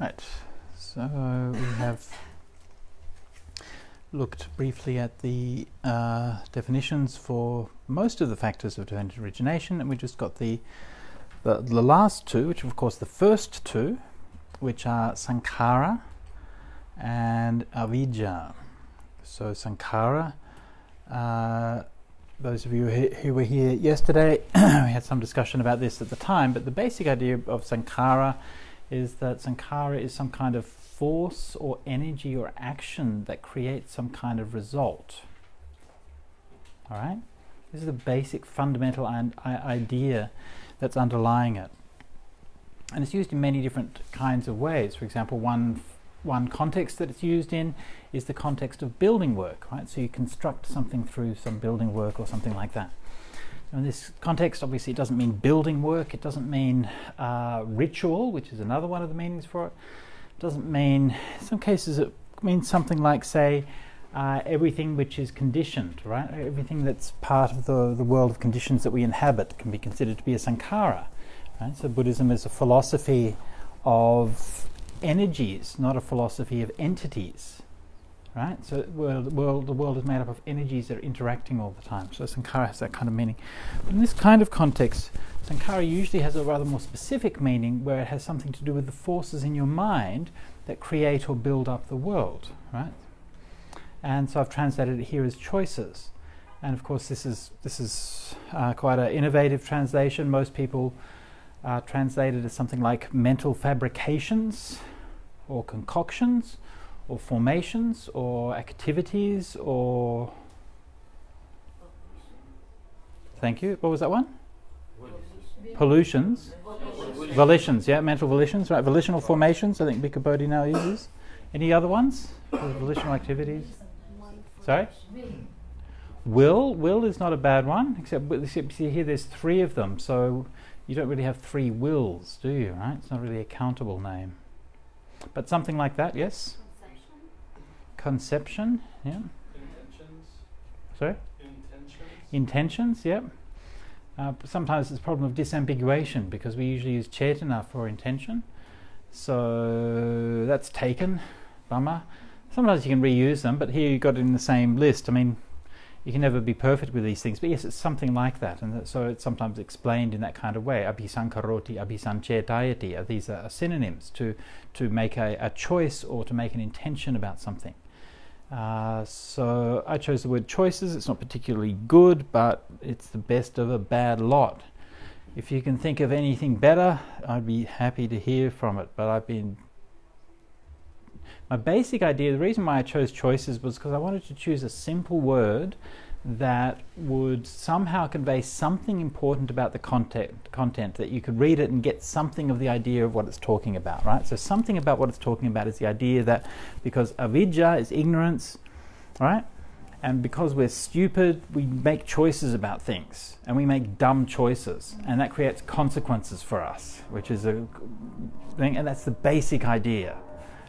Right, so we have looked briefly at the uh, definitions for most of the factors of dependent origination, and we just got the, the the last two, which are of course the first two, which are sankhara and avijja. So sankhara. Uh, those of you who, who were here yesterday, we had some discussion about this at the time, but the basic idea of sankhara is that sankhara is some kind of force or energy or action that creates some kind of result. All right? This is the basic fundamental idea that's underlying it. And it's used in many different kinds of ways. For example, one one context that it's used in is the context of building work, right? So you construct something through some building work or something like that. In this context, obviously, it doesn't mean building work. It doesn't mean uh, ritual, which is another one of the meanings for it. It doesn't mean, in some cases, it means something like, say, uh, everything which is conditioned, right? Everything that's part of the, the world of conditions that we inhabit can be considered to be a sankhara. Right? So Buddhism is a philosophy of energies, not a philosophy of entities right? So the world, the world is made up of energies that are interacting all the time. So sankhara has that kind of meaning. But in this kind of context, sankhara usually has a rather more specific meaning where it has something to do with the forces in your mind that create or build up the world, right? And so I've translated it here as choices. And of course, this is this is uh, quite an innovative translation. Most people uh, translate it as something like mental fabrications or concoctions or formations or activities or thank you. What was that one? Pollutions. Volitions yeah mental volitions right volitional formations i think Bhikkhu now uses. Any other ones? Volitional activities. Sorry? Will will is not a bad one except, except see here there's three of them so you don't really have three wills do you right? It's not really a countable name. But something like that yes conception, yeah. Intentions. Sorry? Intentions. Intentions, yeah. Uh, sometimes it's a problem of disambiguation because we usually use cetana for intention. So that's taken, bummer. Sometimes you can reuse them, but here you got it in the same list. I mean, you can never be perfect with these things, but yes, it's something like that, and that, so it's sometimes explained in that kind of way. Abhisankaroti, abhisancetayati. These are synonyms to to make a, a choice or to make an intention about something. Uh, so I chose the word choices. It's not particularly good, but it's the best of a bad lot. If you can think of anything better, I'd be happy to hear from it. But I've been. My basic idea, the reason why I chose choices was because I wanted to choose a simple word that would somehow convey something important about the content, content that you could read it and get something of the idea of what it's talking about, right? So something about what it's talking about is the idea that because avidya is ignorance, right? And because we're stupid, we make choices about things and we make dumb choices, and that creates consequences for us, which is a thing, and that's the basic idea,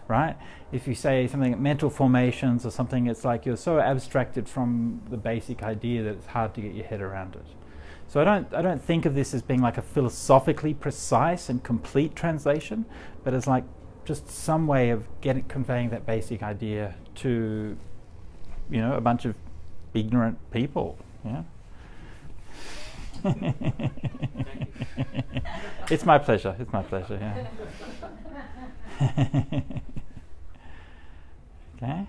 right? if you say something mental formations or something, it's like you're so abstracted from the basic idea that it's hard to get your head around it. So I don't, I don't think of this as being like a philosophically precise and complete translation, but as like just some way of getting conveying that basic idea to, you know, a bunch of ignorant people. Yeah. it's my pleasure. It's my pleasure. Yeah. Okay.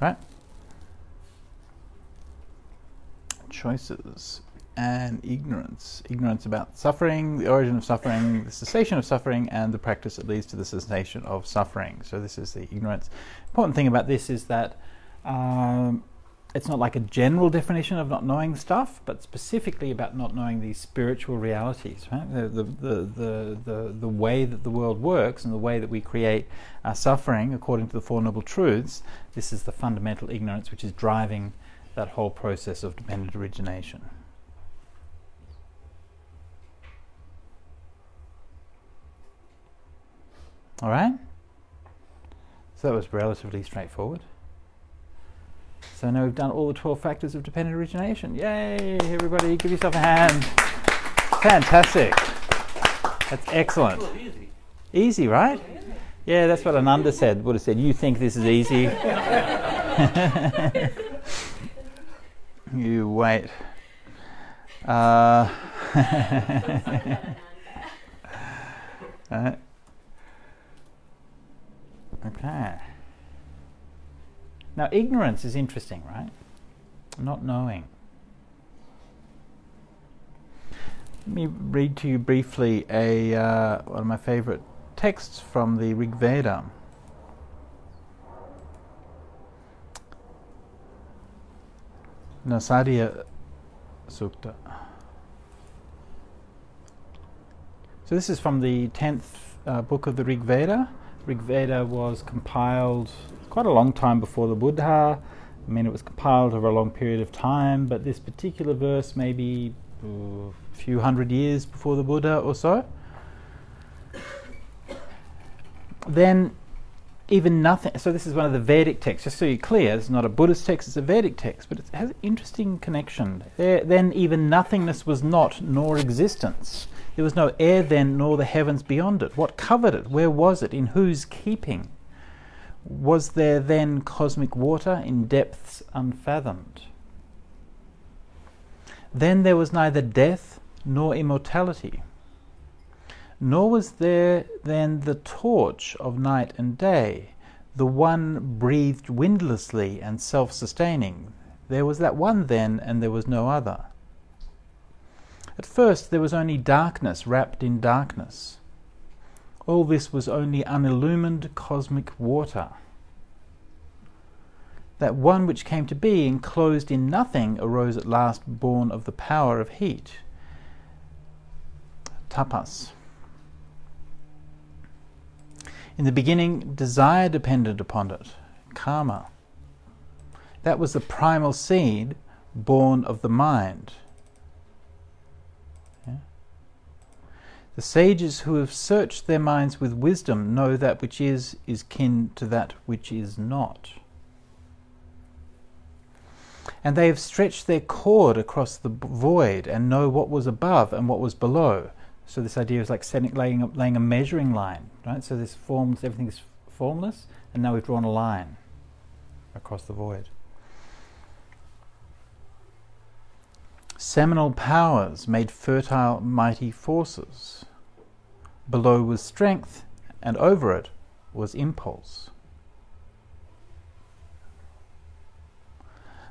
Right. Choices and ignorance. Ignorance about suffering, the origin of suffering, the cessation of suffering, and the practice that leads to the cessation of suffering. So, this is the ignorance. Important thing about this is that um, it's not like a general definition of not knowing stuff, but specifically about not knowing these spiritual realities, right? The, the, the, the, the, way that the world works and the way that we create our suffering according to the Four Noble Truths, this is the fundamental ignorance which is driving that whole process of dependent origination. All right? So that was relatively straightforward. So now we've done all the 12 factors of dependent origination. Yay! Everybody, give yourself a hand. Fantastic. That's excellent. Easy. Easy, right? Yeah, that's what Ananda said. Would have said, "You think this is easy? you wait." Uh, right. Okay. Now, ignorance is interesting, right? Not knowing. Let me read to you briefly a uh, one of my favorite texts from the Rig Veda. Nasadiya Sukta. So this is from the tenth uh, book of the Rig Veda. Rig Veda was compiled quite a long time before the Buddha. I mean, it was compiled over a long period of time, but this particular verse maybe uh, a few hundred years before the Buddha or so. Then, even nothing. So, this is one of the Vedic texts, just so you're clear. It's not a Buddhist text, it's a Vedic text, but it has an interesting connection. There, then, even nothingness was not, nor existence. There was no air then, nor the heavens beyond it. What covered it? Where was it? In whose keeping? Was there then cosmic water in depths unfathomed? Then there was neither death nor immortality. Nor was there then the torch of night and day, the one breathed windlessly and self sustaining. There was that one then, and there was no other. At first there was only darkness wrapped in darkness. All this was only unillumined cosmic water. That one which came to be, enclosed in nothing, arose at last born of the power of heat. Tapas. In the beginning, desire depended upon it, karma. That was the primal seed born of the mind. The sages who have searched their minds with wisdom know that which is is kin to that which is not. And they have stretched their cord across the void and know what was above and what was below. So this idea is like setting, laying, laying a measuring line, right? So this forms everything is formless, and now we've drawn a line across the void. Seminal powers made fertile mighty forces. Below was strength, and over it was impulse.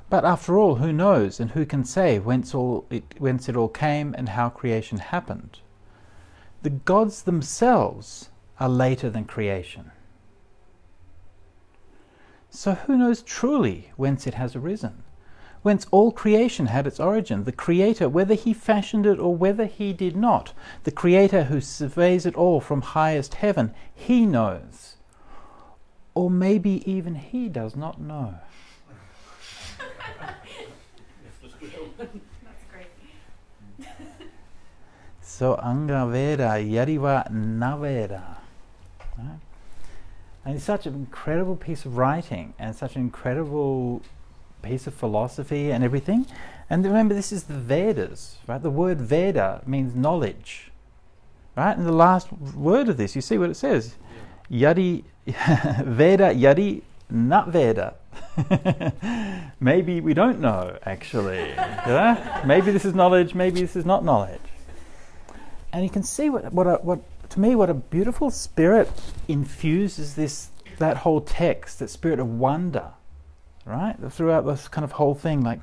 But after all, who knows and who can say whence, all it, whence it all came and how creation happened? The gods themselves are later than creation. So who knows truly whence it has arisen? Whence all creation had its origin, the Creator, whether He fashioned it or whether He did not, the Creator who surveys it all from highest heaven, He knows. Or maybe even He does not know. So Anga Veda, Yariva Naveda. And it's such an incredible piece of writing and such an incredible piece of philosophy and everything. And remember, this is the Vedas, right? The word Veda means knowledge, right? And the last word of this, you see what it says Yadi, Veda, Yadi, not Veda. maybe we don't know, actually. yeah? Maybe this is knowledge, maybe this is not knowledge. And you can see what, what, a, what to me, what a beautiful spirit infuses this that whole text, that spirit of wonder, right? Throughout this kind of whole thing, like,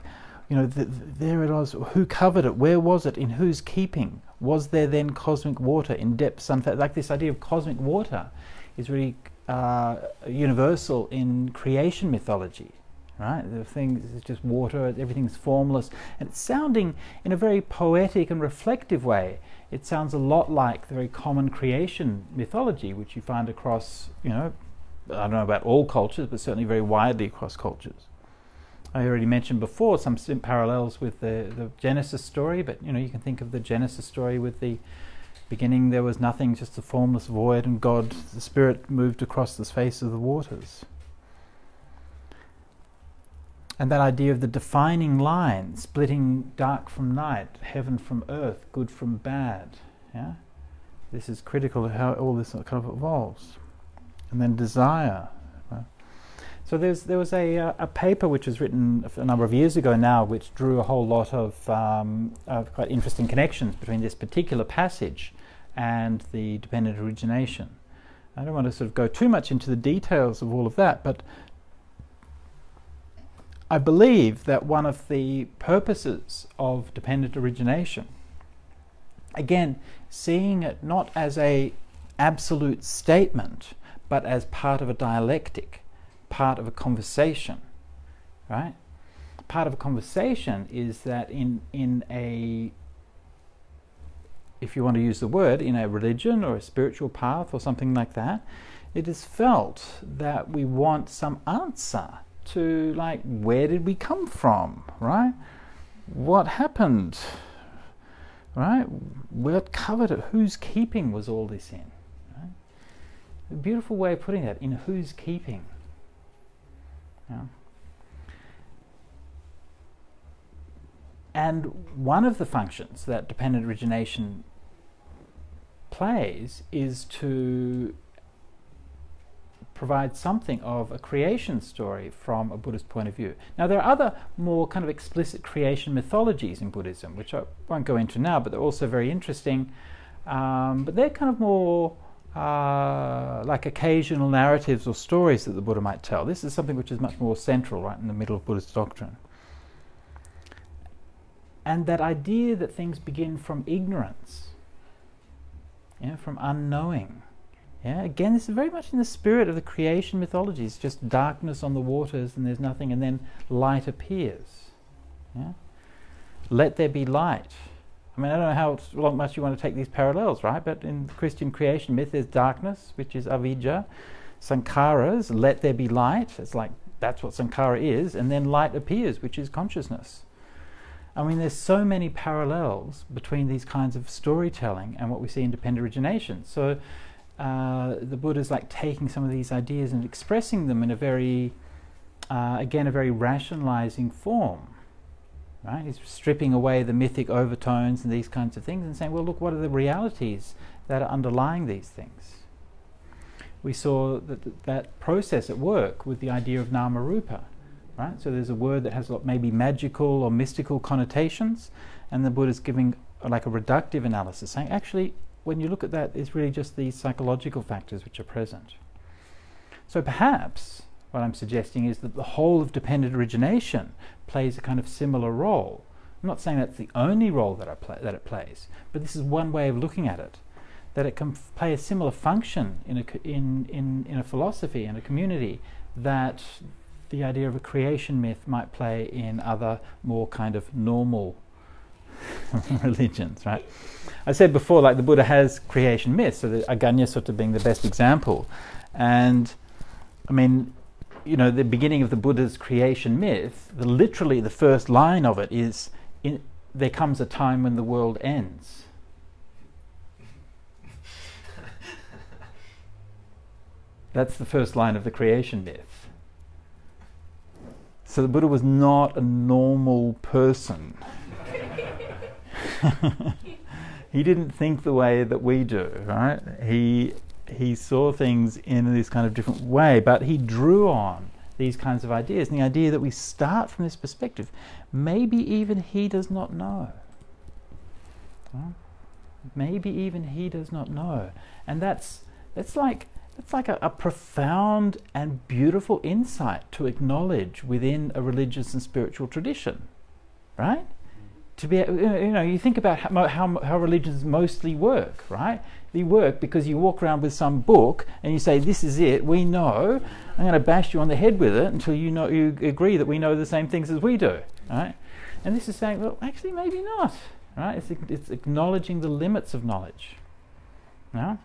you know, th- th- there it was. Who covered it? Where was it? In whose keeping? Was there then cosmic water in depth? Something Like this idea of cosmic water is really uh, universal in creation mythology, right? The thing is just water, everything's formless, and it's sounding in a very poetic and reflective way. It sounds a lot like the very common creation mythology, which you find across, you know, I don't know about all cultures, but certainly very widely across cultures. I already mentioned before some parallels with the, the Genesis story, but you know you can think of the Genesis story with the beginning there was nothing, just a formless void, and God, the Spirit, moved across the face of the waters. And that idea of the defining line, splitting dark from night, heaven from earth, good from bad, yeah, This is critical to how all this kind of evolves. And then desire. right? So there's, there was a, uh, a paper which was written a number of years ago now, which drew a whole lot of, um, of quite interesting connections between this particular passage and the dependent origination. I don't want to sort of go too much into the details of all of that, but I believe that one of the purposes of dependent origination, again, seeing it not as a absolute statement, but as part of a dialectic, part of a conversation, right? Part of a conversation is that in in a if you want to use the word, in a religion or a spiritual path or something like that, it is felt that we want some answer to, like, where did we come from, right? What happened, right? What covered it? Whose keeping was all this in? Beautiful way of putting that in whose keeping. Yeah. And one of the functions that dependent origination plays is to provide something of a creation story from a Buddhist point of view. Now, there are other more kind of explicit creation mythologies in Buddhism, which I won't go into now, but they're also very interesting. Um, but they're kind of more uh, like occasional narratives or stories that the Buddha might tell. This is something which is much more central, right in the middle of Buddhist doctrine. And that idea that things begin from ignorance yeah, from unknowing. Yeah, again, this is very much in the spirit of the creation mythologies. Just darkness on the waters, and there's nothing, and then light appears. Yeah, let there be light. I mean, I don't know how much you want to take these parallels, right? But in Christian creation myth, there's darkness, which is avidya, sankharas. Let there be light. It's like that's what sankhara is, and then light appears, which is consciousness. I mean, there's so many parallels between these kinds of storytelling and what we see in dependent origination. So uh, the Buddha's like taking some of these ideas and expressing them in a very, uh, again, a very rationalizing form. Right? He's stripping away the mythic overtones and these kinds of things and saying, well, look, what are the realities that are underlying these things? We saw that that process at work with the idea of nama rupa Right? So there's a word that has maybe magical or mystical connotations, and the Buddha is giving like a reductive analysis, saying actually, when you look at that, it's really just these psychological factors which are present. So perhaps what I'm suggesting is that the whole of dependent origination plays a kind of similar role. I'm not saying that's the only role that, that it plays, but this is one way of looking at it. That it can play a similar function in a, in, in, in a philosophy and a community that the idea of a creation myth might play in other more kind of normal religions, right? I said before, like the Buddha has creation myths, so the Aggañña Sutta being the best example. And I mean, you know, the beginning of the Buddha's creation myth, the, literally the first line of it is, in, there comes a time when the world ends. That's the first line of the creation myth. So the Buddha was not a normal person. he didn't think the way that we do, right? He he saw things in this kind of different way, but he drew on these kinds of ideas. And the idea that we start from this perspective, maybe even he does not know. Maybe even he does not know. And that's that's like it's like a, a, profound and beautiful insight to acknowledge within a religious and spiritual tradition, right? To be, you know, you think about how, how, how religions mostly work, right? They work because you walk around with some book and you say, "This is it. We know. I'm going to bash you on the head with it until you know you agree that we know the same things as we do." Right? And this is saying, well, actually, maybe not. Right? It's, it's acknowledging the limits of knowledge. Yeah?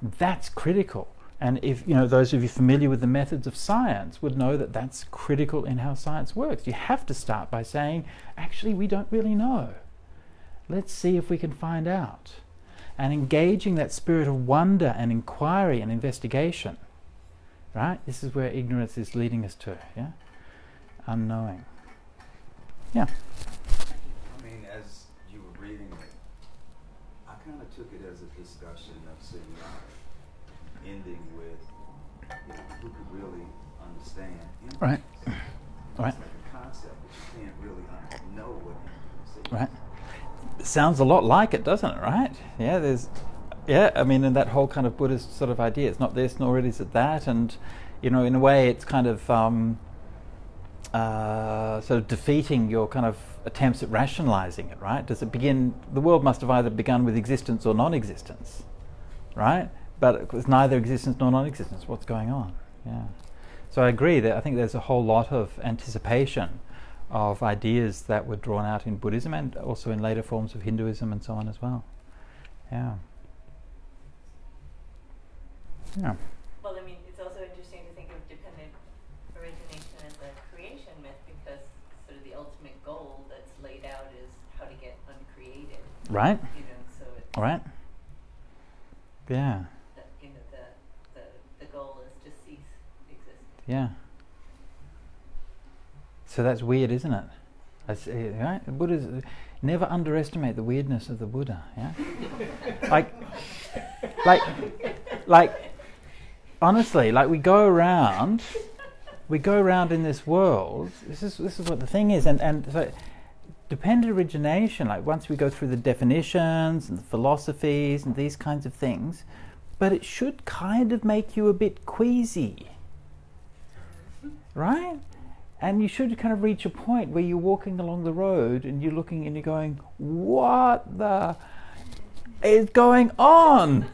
That's critical. And if you know those of you familiar with the methods of science would know that that's critical in how science works. You have to start by saying, actually, we don't really know. Let's see if we can find out. And engaging that spirit of wonder and inquiry and investigation. Right? This is where ignorance is leading us to, yeah? Unknowing. Yeah. I mean, as you were reading it, I kind of took it as a discussion of Sunyata, ending with you know, who could really understand. Right. Right. It's like a concept, but you can't really un- know what emptiness is. Right. Sounds a lot like it, doesn't it? Right? Yeah. There's, yeah. I mean, in that whole kind of Buddhist sort of idea, it's not this nor it is it that, and you know, in a way, it's kind of um, uh, sort of defeating your kind of attempts at rationalizing it. Right? Does it begin? The world must have either begun with existence or non-existence, right? But it was neither existence nor non-existence. What's going on? Yeah. So I agree that I think there's a whole lot of anticipation of ideas that were drawn out in Buddhism and also in later forms of Hinduism and so on as well. Yeah. Yeah. Well, I mean, it's also interesting to think of dependent origination as a creation myth because sort of the ultimate goal that's laid out is how to get uncreated. Right? You know, so it's All right. Yeah. that, you know, the, the, the goal is to cease existence. Yeah. So that's weird, isn't it? That's, uh, right? The Buddha's never underestimate the weirdness of the Buddha. Yeah. like, like, like. Honestly, like we go around, we go around in this world. This is this is what the thing is, and and so dependent origination. Like once we go through the definitions and the philosophies and these kinds of things, but it should kind of make you a bit queasy right? And you should kind of reach a point where you're walking along the road and you're looking and you're going, what the is going on?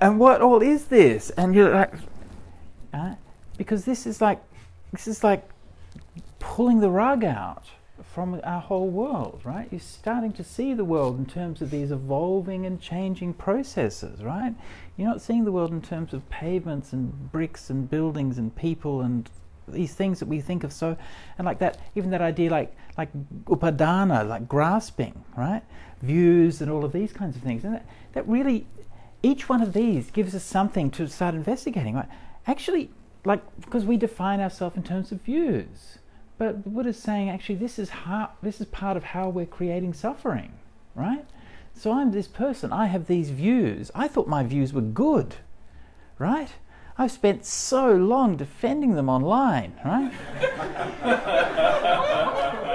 and what all is this? And you're like, uh, because this is like, this is like pulling the rug out from our whole world, right? You're starting to see the world in terms of these evolving and changing processes, right? You're not seeing the world in terms of pavements and bricks and buildings and people and these things that we think of so and like that even that idea like like upadana like grasping right? Views and all of these kinds of things. And that, that really each one of these gives us something to start investigating right? Actually like because we define ourselves in terms of views. But the Buddha's saying actually this is how this is part of how we're creating suffering right? So I'm this person. I have these views. I thought my views were good right I've spent so long defending them online, right?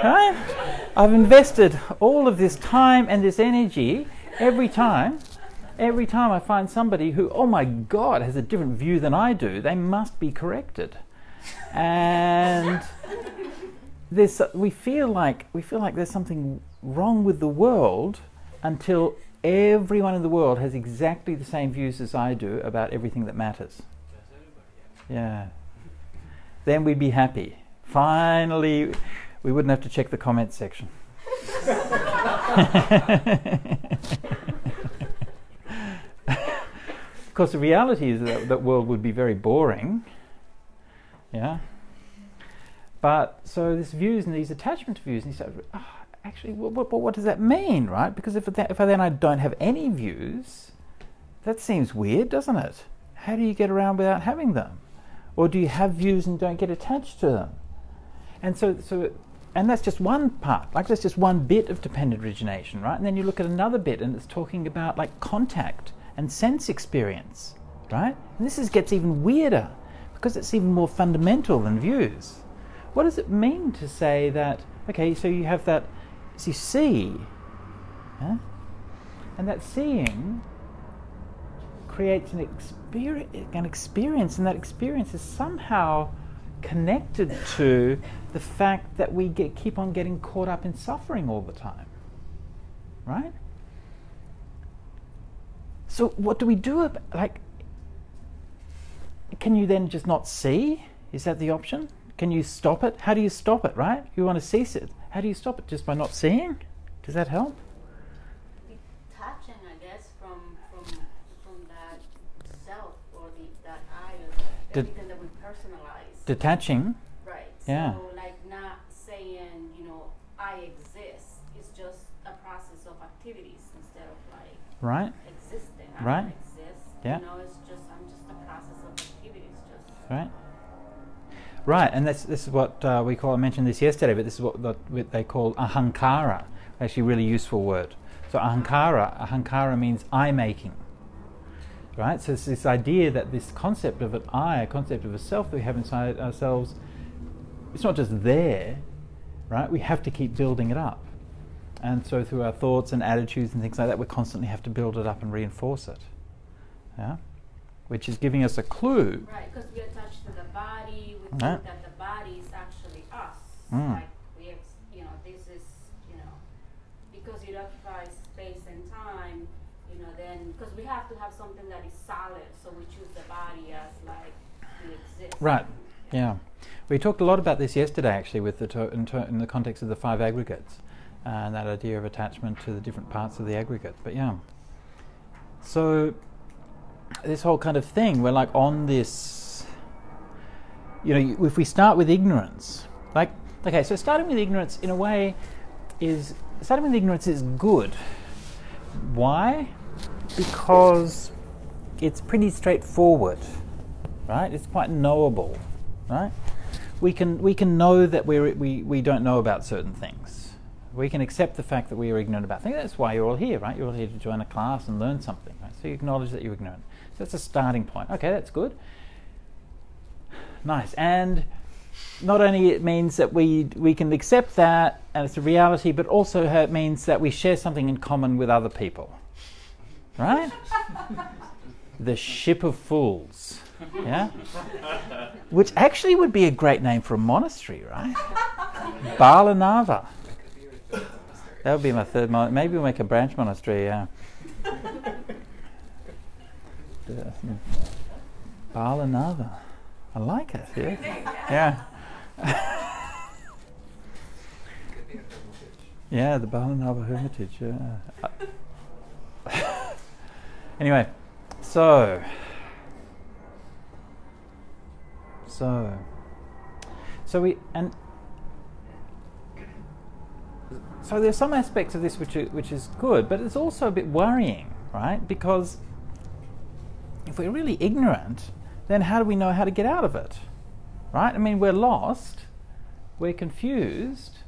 right? I've invested all of this time and this energy every time. Every time I find somebody who, oh my God, has a different view than I do, they must be corrected. And this, we feel like we feel like there's something wrong with the world until everyone in the world has exactly the same views as I do about everything that matters. Yeah. Then we'd be happy. Finally, we wouldn't have to check the comments section. of course, the reality is that that world would be very boring. Yeah. But so these views and these attachment views, and you say, oh, actually, what, what, what does that mean, right? Because if, if I then I don't have any views, that seems weird, doesn't it? How do you get around without having them? Or do you have views and don't get attached to them? And so, so and that's just one part. Like that's just one bit of dependent origination, right? And then you look at another bit, and it's talking about like contact and sense experience, right? And this is, gets even weirder because it's even more fundamental than views. What does it mean to say that? Okay, so you have that, so you see, huh? and that seeing creates an experience, an experience, and that experience is somehow connected to the fact that we get, keep on getting caught up in suffering all the time. Right? So, what do we do? About, like, can you then just not see? Is that the option? Can you stop it? How do you stop it, right? You want to cease it. How do you stop it? Just by not seeing? Does that help? Detaching, I guess, from from from that self or the that I or that, everything that we personalize. Detaching. right. Yeah. So like not saying, you know, I exist. It's just a process of activities instead of like Right? existing. I Right. don't exist. Yeah. You know, it's just I'm just a process of activities. Just Right. Right, and that's this is what uh, we call. I mentioned this yesterday, but this is what, what they call ahankara. Actually, a really useful word. So ahankara, ahankara means I making. Right? So it's this idea that this concept of an I, a concept of a self that we have inside ourselves, it's not just there, right? We have to keep building it up. And so through our thoughts and attitudes and things like that, we constantly have to build it up and reinforce it. Yeah? Which is giving us a clue. Right, because we attach to the body, we Right. think that the body is actually us. Mm. Like we, ex- you know, this is, you know, because it occupies space and time, you know, then because we have to have something that is solid, so we choose the body as like we exist. Right. Yeah. We talked a lot about this yesterday, actually, with the in, in the context of the five aggregates uh, and that idea of attachment to the different parts of the aggregate. But yeah. So, this whole kind of thing, we're like on this. You know, if we start with ignorance, like, okay, so starting with ignorance in a way is. Starting with ignorance is good. Why? Because it's pretty straightforward right? It's quite knowable, right? We can we can know that we're, we we don't know about certain things. We can accept the fact that we are ignorant about things. That's why you're all here, right? You're all here to join a class and learn something, right? So you acknowledge that you're ignorant. So that's a starting point. Okay, that's good. Nice. And not only it means that we we can accept that and it's a reality, but also it means that we share something in common with other people, right? the ship of fools, yeah, which actually would be a great name for a monastery, right? Balanava. That would be my third mon- Maybe we'll make a branch monastery. Yeah. Balanava. I like it. Yeah. Yeah. yeah, the Balanava Hermitage. Yeah. anyway, so. So. So we and so there's some aspects of this which are, which is good, but it's also a bit worrying, right? Because if we're really ignorant, then how do we know how to get out of it? Right? I mean, we're lost, we're confused,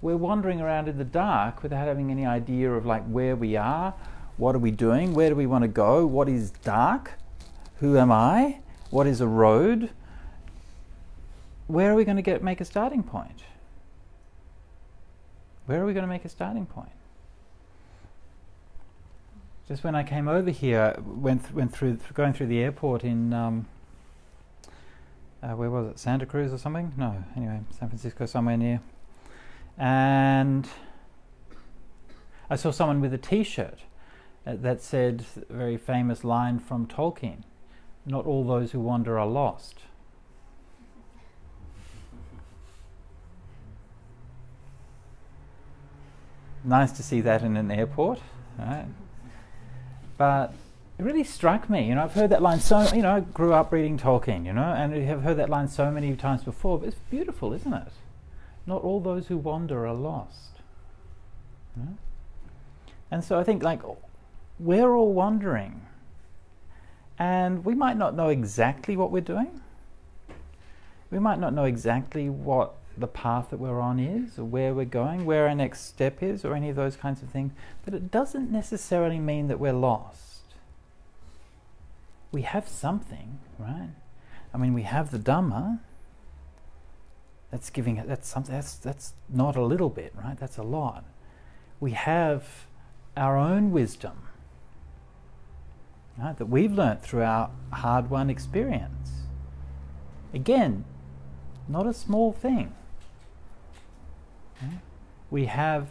we're wandering around in the dark without having any idea of like where we are, what are we doing, where do we want to go, what is dark, who am I, what is a road, where are we going to get make a starting point? Where are we going to make a starting point? Just when I came over here, went th- went through th- going through the airport in um, uh, where was it? Santa Cruz or something? No, anyway, San Francisco, somewhere near. And I saw someone with a T-shirt uh, that said a very famous line from Tolkien: "Not all those who wander are lost." Nice to see that in an airport, right? But it really struck me. You know, I've heard that line so. You know, I grew up reading Tolkien. You know, and I have heard that line so many times before. But it's beautiful, isn't it? Not all those who wander are lost. And so I think like we're all wandering, and we might not know exactly what we're doing. We might not know exactly what the path that we're on is, or where we're going, where our next step is, or any of those kinds of things. But it doesn't necessarily mean that we're lost. We have something, right? I mean, we have the Dhamma. That's giving it. That's something. That's that's not a little bit, right? That's a lot. We have our own wisdom, right? That we've learnt through our hard-won experience. Again, not a small thing. We have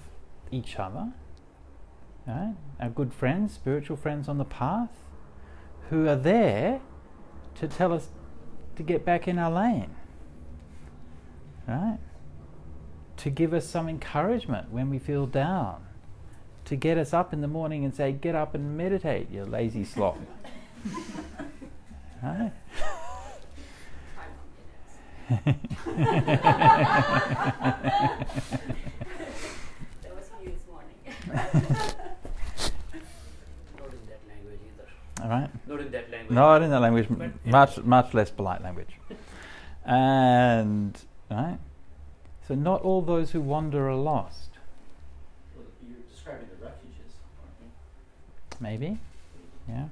each other, right? our good friends, spiritual friends on the path, who are there to tell us to get back in our lane, right? To give us some encouragement when we feel down, to get us up in the morning and say, "Get up and meditate, you lazy slob." right? That was me this morning. Not in that language either. All right. Not in that language. Not in that language, m- But, yeah. much much less polite language. And right, so not all those who wander are lost. Well, you're describing the refuges. maybe. Yeah.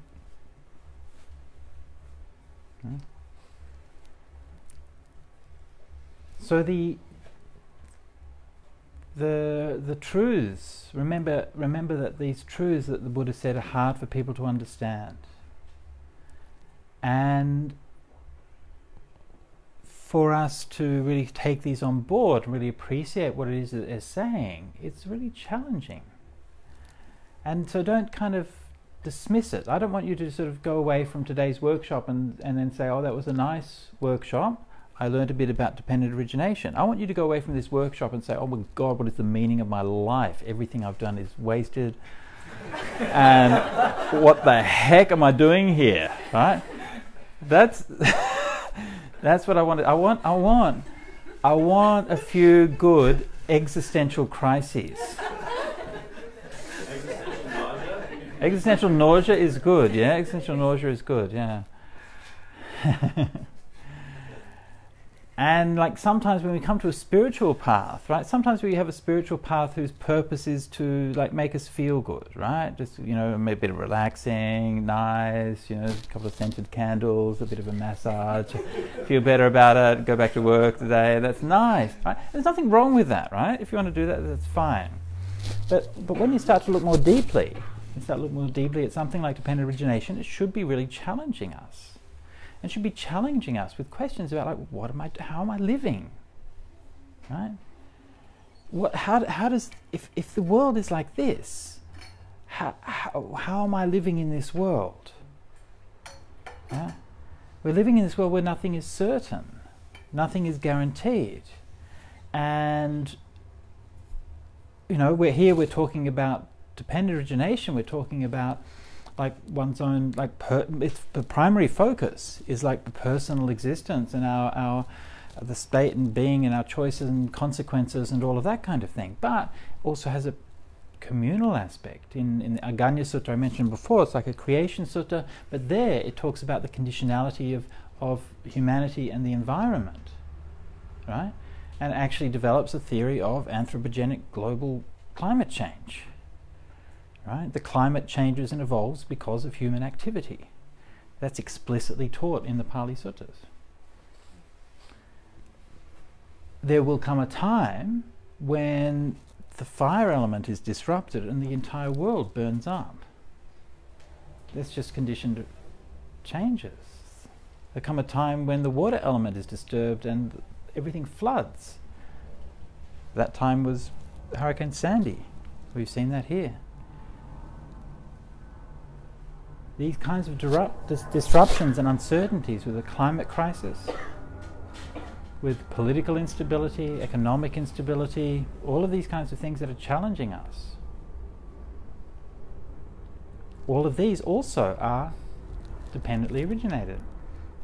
Hmm. So the the the truths remember remember that these truths that the Buddha said are hard for people to understand. And for us to really take these on board and really appreciate what it is that they're saying, it's really challenging. And so don't kind of dismiss it. I don't want you to sort of go away from today's workshop and, and then say, oh, that was a nice workshop. I learned a bit about dependent origination. I want you to go away from this workshop and say, oh my God, what is the meaning of my life? Everything I've done is wasted. and what the heck am I doing here? Right? That's. That's what I want. I want. I want. I want a few good existential crises. Existential nausea is good. Yeah, existential nausea is good. Yeah. And like sometimes when we come to a spiritual path, right? Sometimes we have a spiritual path whose purpose is to like make us feel good, right? Just you know, a bit of relaxing, nice, you know, a couple of scented candles, a bit of a massage, feel better about it, go back to work today. That's nice, right? There's nothing wrong with that, right? If you want to do that, that's fine. But but when you start to look more deeply, you start to look more deeply at something like dependent origination, it should be really challenging us and should be challenging us with questions about like what am I how am I living? Right? What how, how does if, if the world is like this how, how, how am I living in this world? Yeah? we're living in this world where nothing is certain. Nothing is guaranteed. And you know we're here we're talking about dependent origination we're talking about like one's own like per, the primary focus is like the personal existence and our our the state and being and our choices and consequences and all of that kind of thing. But also has a communal aspect. In in the Aggañña Sutta I mentioned before it's like a creation sutta but there it talks about the conditionality of of humanity and the environment right? And actually develops a theory of anthropogenic global climate change Right? The climate changes and evolves because of human activity. That's explicitly taught in the Pali Suttas. There will come a time when the fire element is disrupted and the entire world burns up. That's just conditioned changes. There come a time when the water element is disturbed and everything floods. That time was Hurricane Sandy. We've seen that here. These kinds of dis- disruptions and uncertainties with the climate crisis, with political instability, economic instability, all of these kinds of things that are challenging us. All of these also are dependently originated,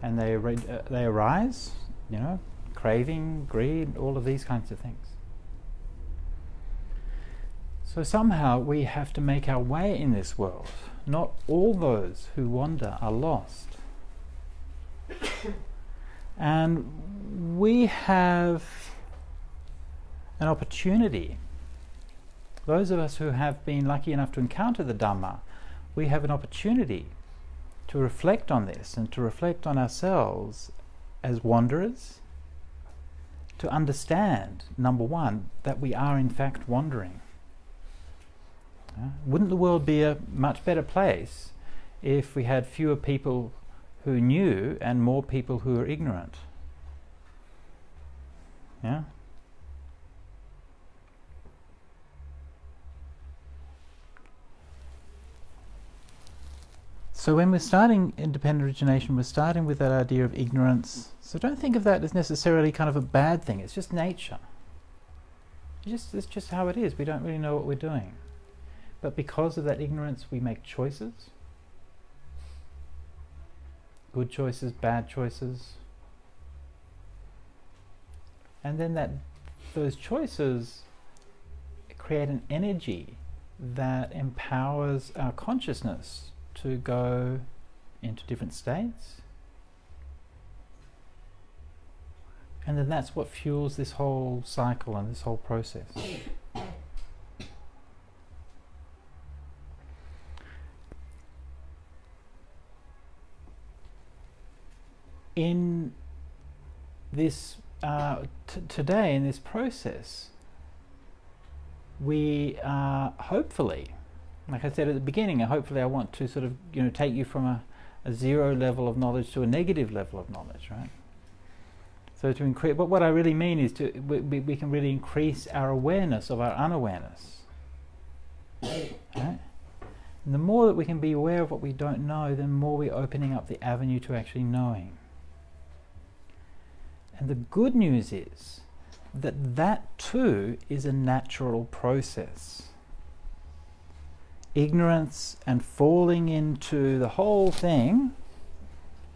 and they uh, they arise, you know, craving, greed, all of these kinds of things. So somehow we have to make our way in this world not all those who wander are lost. and we have an opportunity. Those of us who have been lucky enough to encounter the Dhamma, we have an opportunity to reflect on this and to reflect on ourselves as wanderers, to understand, number one, that we are in fact wandering. Wouldn't the world be a much better place if we had fewer people who knew and more people who were ignorant? Yeah? So when we're starting independent origination, we're starting with that idea of ignorance. So don't think of that as necessarily kind of a bad thing. It's just nature. It's just, it's just how it is. We don't really know what we're doing. But because of that ignorance, we make choices good choices, bad choices. And then that those choices create an energy that empowers our consciousness to go into different states. And then that's what fuels this whole cycle and this whole process. In this uh, today in this process, we are hopefully, like I said at the beginning, uh, hopefully I want to sort of you know take you from a, a zero level of knowledge to a negative level of knowledge, right? So to increase, but what I really mean is to we, we, we can really increase our awareness of our unawareness, right? And the more that we can be aware of what we don't know, the more we're opening up the avenue to actually knowing. And the good news is that that too is a natural process. Ignorance and falling into the whole thing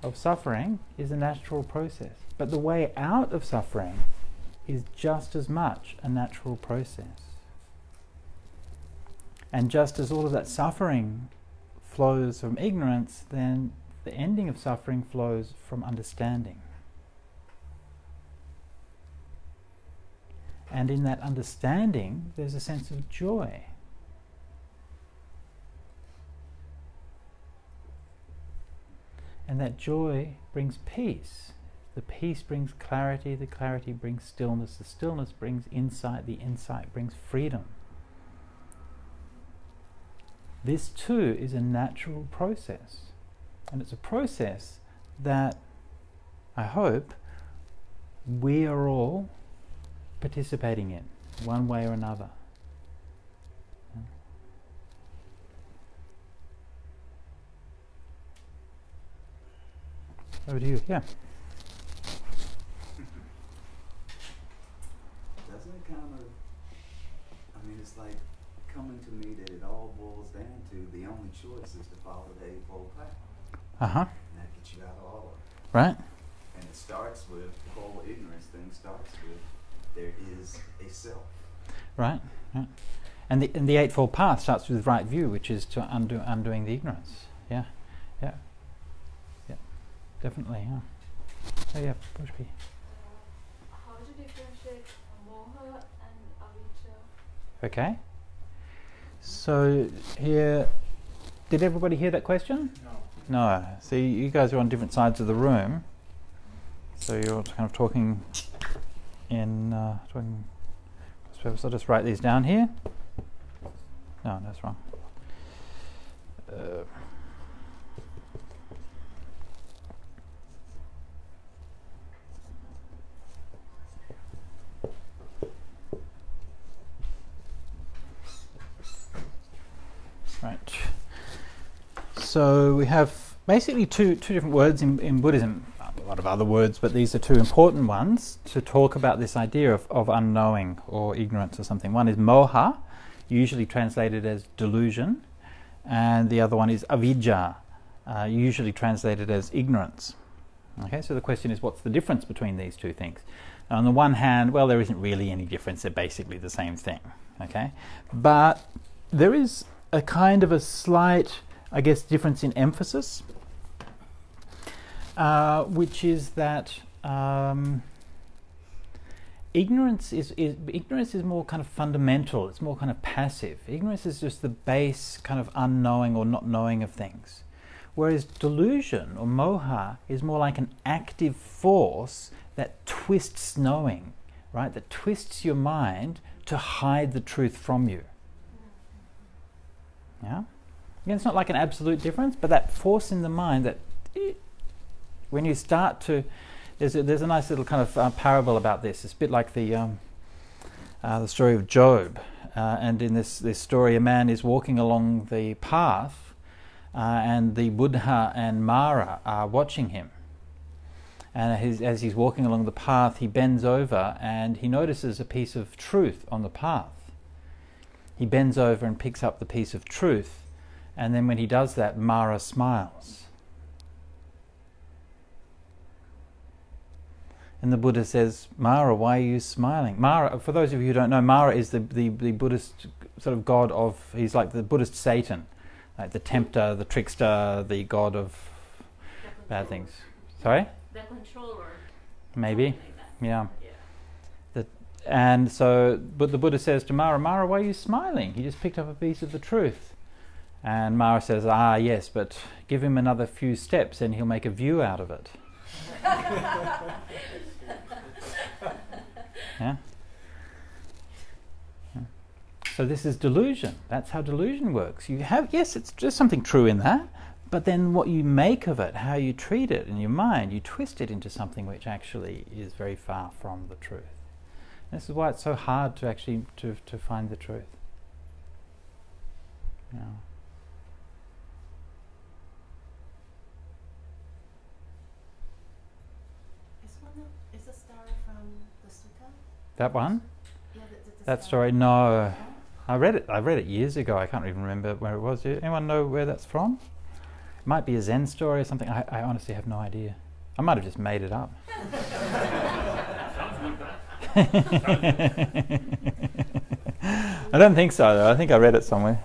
of suffering is a natural process. But the way out of suffering is just as much a natural process. And just as all of that suffering flows from ignorance, then the ending of suffering flows from understanding. And in that understanding, there's a sense of joy. And that joy brings peace. The peace brings clarity, the clarity brings stillness, the stillness brings insight, the insight brings freedom. This too is a natural process. And it's a process that I hope we are all participating in, one way or another. Over to you, yeah. Doesn't it kind of, I mean, it's like coming to me that it all boils down to the only choice is to follow the Eightfold Path. Uh huh. And that gets you out of all of it. Right? And it starts with, the whole ignorance thing starts with, there is a self. Right? right. And the, and the Eightfold Path starts with right view, which is to undo, undoing the ignorance. Yeah, yeah, yeah, definitely. Yeah. Oh yeah, Pushpi. How to differentiate moha and avijja? Okay. So here, did everybody hear that question? No. No. See, you guys are on different sides of the room, so you're kind of talking in uh, talking. So I'll just write these down here. No, that's wrong. Uh, right. So we have basically two two different words in, in Buddhism. A lot of other words, but these are two important ones to talk about this idea of, of unknowing or ignorance or something. One is moha, usually translated as delusion, and the other one is avidya, uh, usually translated as ignorance. Okay, so the question is, what's the difference between these two things? On the one hand, well, there isn't really any difference; they're basically the same thing. Okay, but there is a kind of a slight, I guess, difference in emphasis, uh, which is that um, ignorance is, is ignorance is more kind of fundamental. It's more kind of passive. Ignorance is just the base kind of unknowing or not knowing of things, whereas delusion or moha is more like an active force that twists knowing, right? That twists your mind to hide the truth from you. Yeah? Again, it's not like an absolute difference, but that force in the mind that when you start to, there's a, there's a nice little kind of uh, parable about this. It's a bit like the, um, uh, the story of Job. Uh, and in this, this story, a man is walking along the path, uh, and the Buddha and Mara are watching him. And his, as he's walking along the path, he bends over and he notices a piece of truth on the path he bends over and picks up the piece of truth, and then when he does that, Mara smiles. And the Buddha says, Mara, why are you smiling? Mara, for those of you who don't know, Mara is the, the, the Buddhist sort of god of, he's like the Buddhist Satan, like the tempter, the trickster, the god of The bad things. Sorry? The controller. Maybe. like. Yeah. Yeah. And so, but the Buddha says to Mara, Mara, why are you smiling? He just picked up a piece of the truth. And Mara says, Ah, yes, but give him another few steps and he'll make a view out of it. Yeah? So this is delusion. That's how delusion works. You have yes, it's just something true in that, but then what you make of it, how you treat it in your mind, you twist it into something which actually is very far from the truth. This is why it's so hard to actually to, to find the truth. Yeah one of, is the story from the Sutta? That one? Yeah, the That story? No. I read it. I read it years ago. I can't even remember where it was. Anyone know where that's from? It might be a Zen story or something. I, I honestly have no idea. I might have just made it up. I don't think so, though. I think I read it somewhere.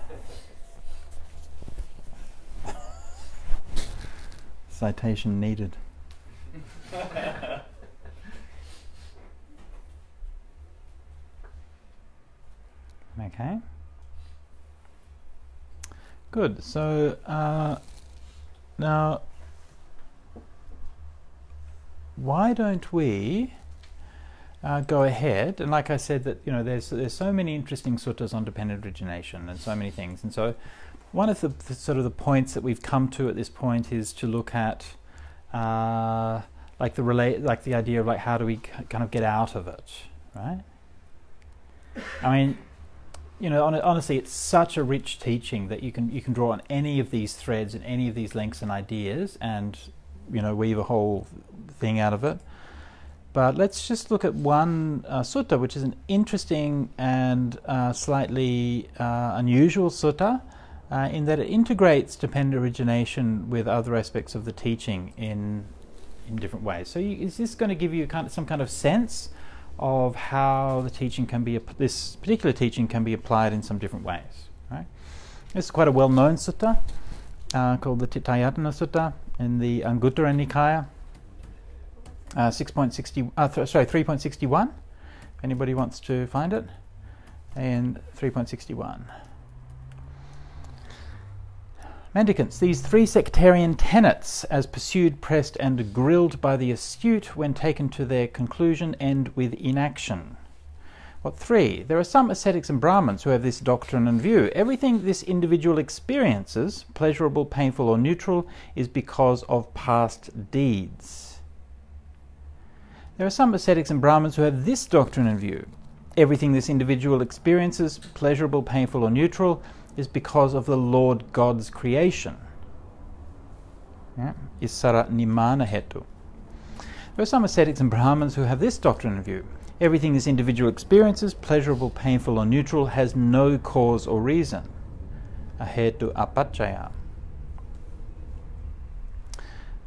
Citation needed. Okay. Good. So uh, now, why don't we uh, go ahead? And like I said, that you know, there's there's so many interesting suttas on dependent origination and so many things. And so, one of the, the sort of the points that we've come to at this point is to look at. Uh, like the relate, like the idea of like how do we kind of get out of it, right? I mean, you know, honestly, it's such a rich teaching that you can you can draw on any of these threads and any of these links and ideas, and you know, weave a whole thing out of it. But let's just look at one uh, sutta, which is an interesting and uh, slightly uh, unusual sutta, uh, in that it integrates dependent origination with other aspects of the teaching in in different ways. So, you, is this going to give you kind of some kind of sense of how the teaching can be this particular teaching can be applied in some different ways? Right. This is quite a well-known sutta uh, called the Titthayatana Sutta in the Anguttara Nikaya. Uh, 6.60, uh, th- sorry, 3.61. If anybody wants to find it, and 3.61. Mendicants, these three sectarian tenets, as pursued, pressed, and grilled by the astute, when taken to their conclusion, end with inaction. What three? There are some ascetics and Brahmins who have this doctrine and view. Everything this individual experiences, pleasurable, painful, or neutral, is because of past deeds. There are some ascetics and Brahmins who have this doctrine and view. Everything this individual experiences, pleasurable, painful, or neutral, is because of the Lord God's creation. Issara Nimmana Hetu. There are some ascetics and Brahmins who have this doctrine and view. Everything this individual experiences, pleasurable, painful, or neutral, has no cause or reason. Ahetu appaccaya.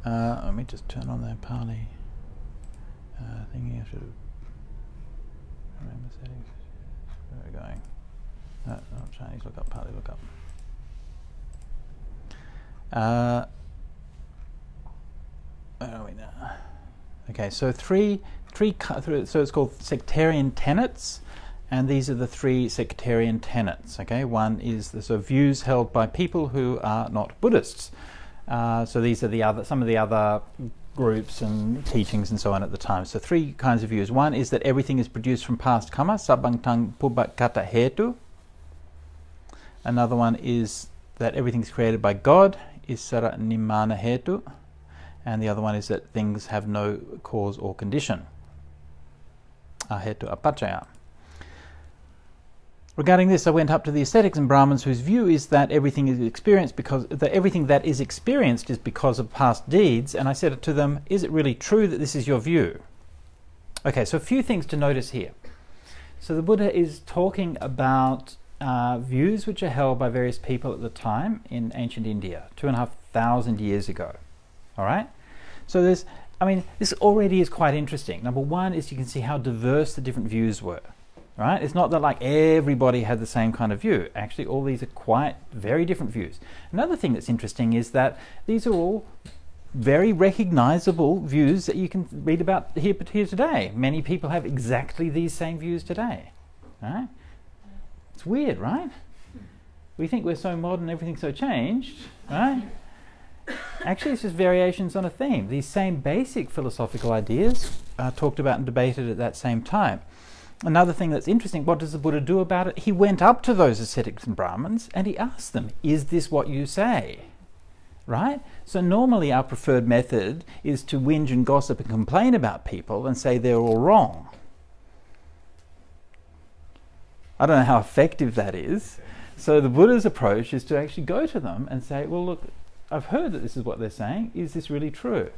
Uh, let me just turn on that Pali. Uh, thinking I should have. Where are we going? No, not Chinese lookup, Pali lookup. Uh, where are we now? Okay, so three, three, so it's called sectarian tenets, and these are the three sectarian tenets. Okay, one is the sort of views held by people who are not Buddhists. Uh, so these are the other, some of the other groups and teachings and so on at the time. So three kinds of views. One is that everything is produced from past karma, sabbangtang pubbakata hetu. Another one is that everything is created by God, issara nimmana hetu. And the other one is that things have no cause or condition, ahetu appaccaya. Regarding this, I went up to the ascetics and Brahmins, whose view is that everything is experienced because that everything that is experienced is because of past deeds. And I said to them, "Is it really true that this is your view?" Okay, so a few things to notice here. So the Buddha is talking about uh, views which are held by various people at the time in ancient India, two and a half thousand years ago. All right. So there's, I mean, this already is quite interesting. Number one is you can see how diverse the different views were. Right? It's not that like everybody had the same kind of view. Actually, all these are quite very different views. Another thing that's interesting is that these are all very recognizable views that you can read about here, here today. Many people have exactly these same views today. Right? Weird, right? We think we're so modern, everything's so changed, right? Actually, it's just variations on a theme. These same basic philosophical ideas are talked about and debated at that same time. Another thing that's interesting, what does the Buddha do about it? He went up to those ascetics and Brahmins and he asked them, Is this what you say? Right? So, normally our preferred method is to whinge and gossip and complain about people and say they're all wrong. I don't know how effective that is. So, the Buddha's approach is to actually go to them and say, Well, look, I've heard that this is what they're saying. Is this really true?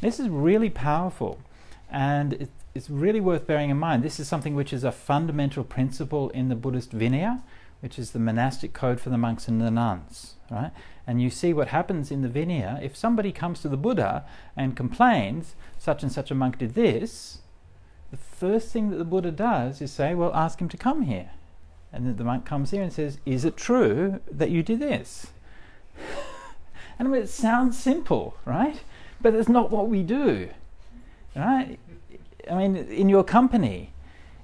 This is really powerful. And it's really worth bearing in mind. This is something which is a fundamental principle in the Buddhist Vinaya, which is the monastic code for the monks and the nuns, right? And you see what happens in the Vinaya. If somebody comes to the Buddha and complains, such and such a monk did this, the first thing that the Buddha does is say, well, ask him to come here. And then the monk comes here and says, is it true that you did this? and I mean, it sounds simple, right? But it's not what we do, right? I mean, in your company,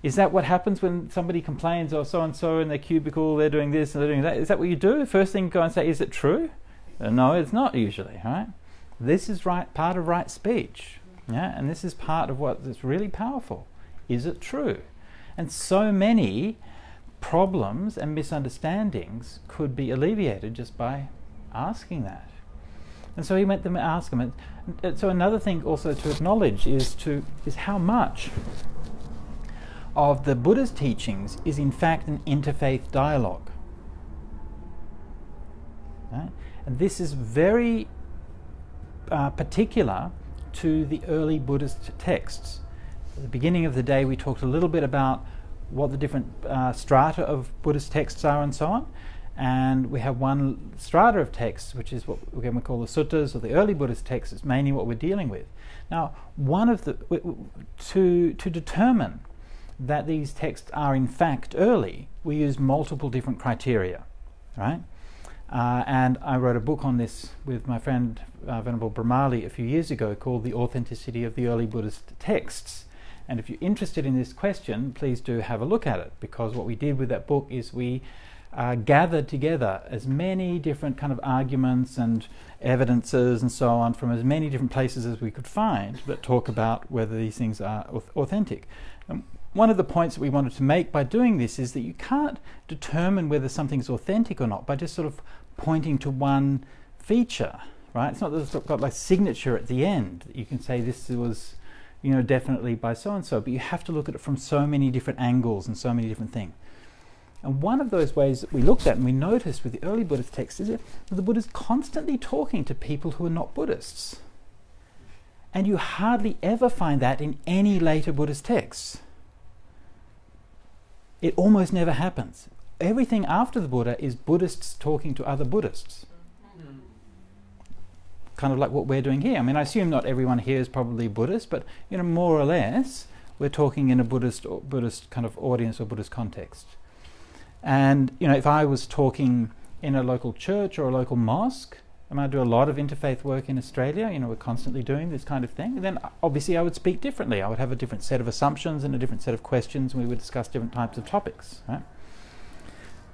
is that what happens when somebody complains, or so and so in their cubicle, they're doing this and they're doing that? Is that what you do? First thing, go and say, is it true? Uh, no, it's not usually, right? This is right part of right speech, yeah, and this is part of what is really powerful. Is it true? And so many problems and misunderstandings could be alleviated just by asking that. And so he went to ask him. And so another thing also to acknowledge is to is how much of the Buddha's teachings is in fact an interfaith dialogue. Right? And this is very uh, particular to the early Buddhist texts. At the beginning of the day, we talked a little bit about what the different uh, strata of Buddhist texts are and so on and we have one strata of texts, which is what again we call the suttas or the early Buddhist texts. It's mainly what we're dealing with. Now, one of the to to determine that these texts are in fact early, we use multiple different criteria, right? Uh, and I wrote a book on this with my friend uh, Venerable Brahmali a few years ago called The Authenticity of the Early Buddhist Texts. And if you're interested in this question, please do have a look at it because what we did with that book is we uh, gathered together as many different kind of arguments and evidences and so on from as many different places as we could find that talk about whether these things are authentic. And one of the points that we wanted to make by doing this is that you can't determine whether something's authentic or not by just sort of pointing to one feature, right? It's not that it's got like signature at the end that you can say this was, you know, definitely by so and so, but you have to look at it from so many different angles and so many different things. And one of those ways that we looked at and we noticed with the early Buddhist texts is that the Buddha is constantly talking to people who are not Buddhists. And you hardly ever find that in any later Buddhist texts. It almost never happens. Everything after the Buddha is Buddhists talking to other Buddhists. Kind of like what we're doing here. I mean, I assume not everyone here is probably Buddhist, but you know, more or less, we're talking in a Buddhist or Buddhist kind of audience or Buddhist context. And you know, if I was talking in a local church or a local mosque, and I do a lot of interfaith work in Australia, you know, we're constantly doing this kind of thing, then obviously I would speak differently. I would have a different set of assumptions and a different set of questions, and we would discuss different types of topics. Right?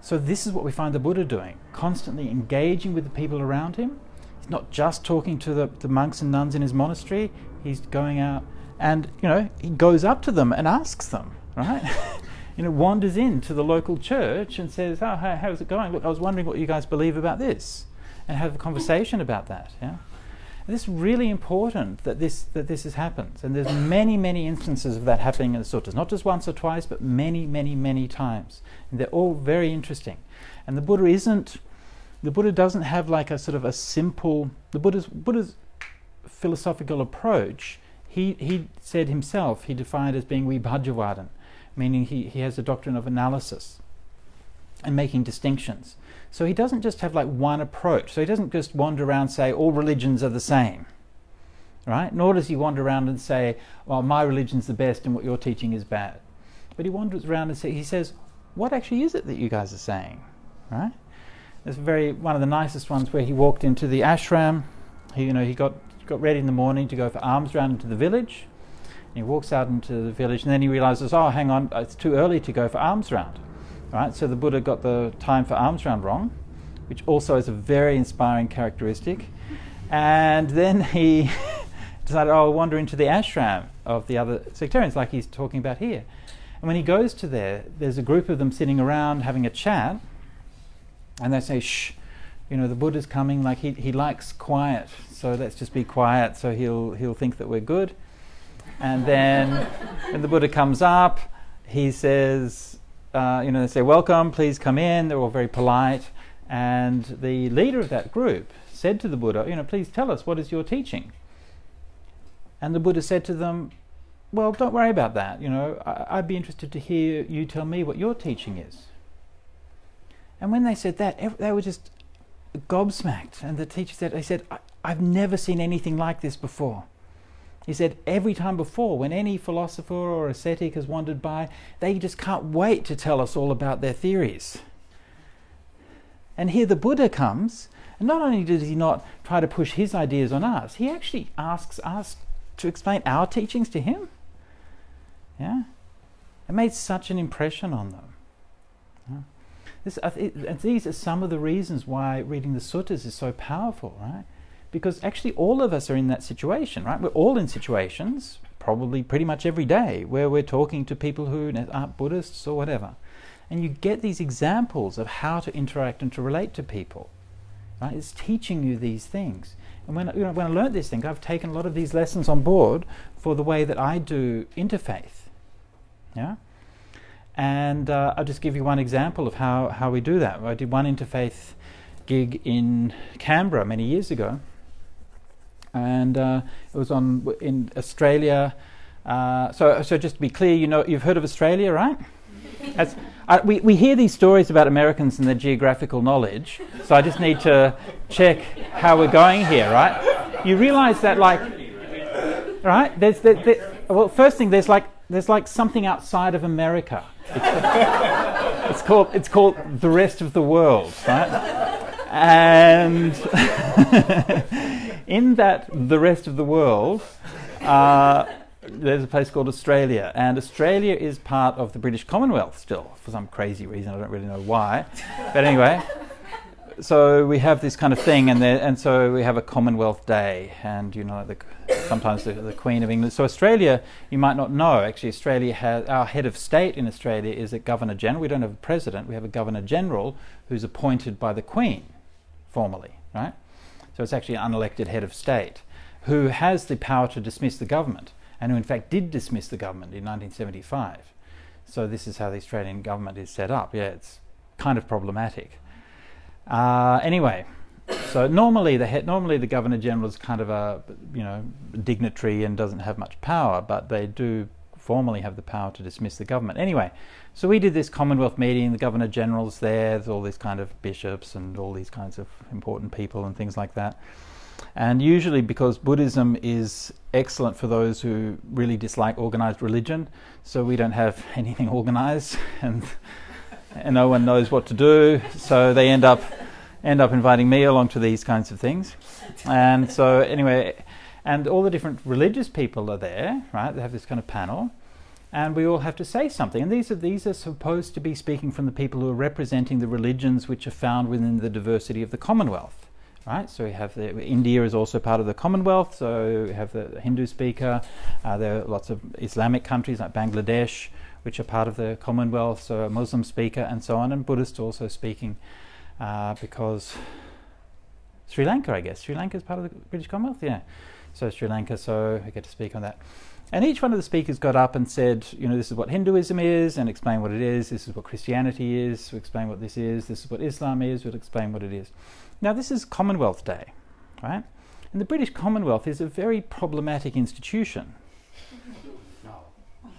So this is what we find the Buddha doing, constantly engaging with the people around him. He's not just talking to the, the monks and nuns in his monastery, he's going out and, you know, he goes up to them and asks them, right? you know, wanders into the local church and says, "Oh, how, how's it going? Look, I was wondering what you guys believe about this," and have a conversation about that. Yeah, this is really important that this that this has happened, and there's many many instances of that happening in the suttas, not just once or twice, but many many many times, and they're all very interesting. And the Buddha isn't, the Buddha doesn't have like a sort of a simple the Buddha's Buddha's philosophical approach. He he said himself he defined as being vibhajyavadan meaning he, he has a doctrine of analysis and making distinctions. So he doesn't just have like one approach. So he doesn't just wander around and say all religions are the same, right? Nor does he wander around and say, well, my religion's the best and what you're teaching is bad. But he wanders around and say, he says, what actually is it that you guys are saying, right? There's very one of the nicest ones where he walked into the ashram. He, you know, he got got ready in the morning to go for alms round into the village he walks out into the village and then he realizes, oh, hang on, it's too early to go for alms round. Right? So the Buddha got the time for alms round wrong, which also is a very inspiring characteristic. And then he decided, oh, I'll wander into the ashram of the other sectarians, like he's talking about here. And when he goes to there, there's a group of them sitting around having a chat, and they say, shh, you know, the Buddha's coming, like he, he likes quiet, so let's just be quiet, so he'll, he'll think that we're good. And then when the Buddha comes up, he says, uh, you know, they say, welcome, please come in. They're all very polite. And the leader of that group said to the Buddha, you know, please tell us, what is your teaching? And the Buddha said to them, well, don't worry about that. You know, I, would be interested to hear you tell me what your teaching is. And when they said that, they were just gobsmacked. And the teacher said, he said, I've never seen anything like this before. He said, every time before, when any philosopher or ascetic has wandered by, they just can't wait to tell us all about their theories. And here the Buddha comes, and not only does he not try to push his ideas on us, he actually asks us to explain our teachings to him. Yeah? It made such an impression on them. This, these are some of the reasons why reading the suttas is so powerful, right? Because actually, all of us are in that situation, right? We're all in situations, probably pretty much every day, where we're talking to people who aren't Buddhists or whatever. And you get these examples of how to interact and to relate to people. Right? It's teaching you these things. And when, you know, when I learned these things, I've taken a lot of these lessons on board for the way that I do interfaith. Yeah? And uh, I'll just give you one example of how, how we do that. I did one interfaith gig in Canberra many years ago. And uh, it was on in Australia. Uh, so, so just to be clear, you know, you've heard of Australia, right? As, uh, we, we hear these stories about Americans and their geographical knowledge, so I just need to check how we're going here, right? You realize that, like, right? There's, there, there, well, first thing, there's like, there's like something outside of America. It's, it's, called, it's called the rest of the world, right? And in that, the rest of the world, uh, there's a place called Australia, and Australia is part of the British Commonwealth still, for some crazy reason. I don't really know why. but anyway, so we have this kind of thing, and, there, and so we have a Commonwealth Day, and you know, the, sometimes the, the, Queen of England. So Australia, you might not know, actually, Australia has our head of state in Australia is a Governor General. We don't have a president; we have a Governor General who's appointed by the Queen, formally, right? So it's actually an unelected head of state who has the power to dismiss the government and who in fact did dismiss the government in 1975. So this is how the Australian government is set up. Yeah, it's kind of problematic. Uh, anyway, so normally the head, normally the governor general is kind of a you know dignitary and doesn't have much power, but they do formally have the power to dismiss the government. Anyway, so we did this Commonwealth meeting. The governor general's there. There's all these kind of bishops and all these kinds of important people and things like that. And usually, because Buddhism is excellent for those who really dislike organized religion, so we don't have anything organized, and, and no one knows what to do. So they end up end up inviting me along to these kinds of things. And so anyway, and all the different religious people are there, right? They have this kind of panel, and we all have to say something. And these are these are supposed to be speaking from the people who are representing the religions which are found within the diversity of the Commonwealth right? So we have the, India is also part of the Commonwealth, so we have the Hindu speaker. Uh, there are lots of Islamic countries like Bangladesh, which are part of the Commonwealth, so a Muslim speaker and so on, and Buddhist also speaking uh, because Sri Lanka, I guess. Sri Lanka is part of the British Commonwealth, yeah. So Sri Lanka, so I get to speak on that. And each one of the speakers got up and said, you know, this is what Hinduism is, and explain what it is. This is what Christianity is. We explain what this is. This is what Islam is. We'll explain what it is. Now, this is Commonwealth Day, right? And the British Commonwealth is a very problematic institution.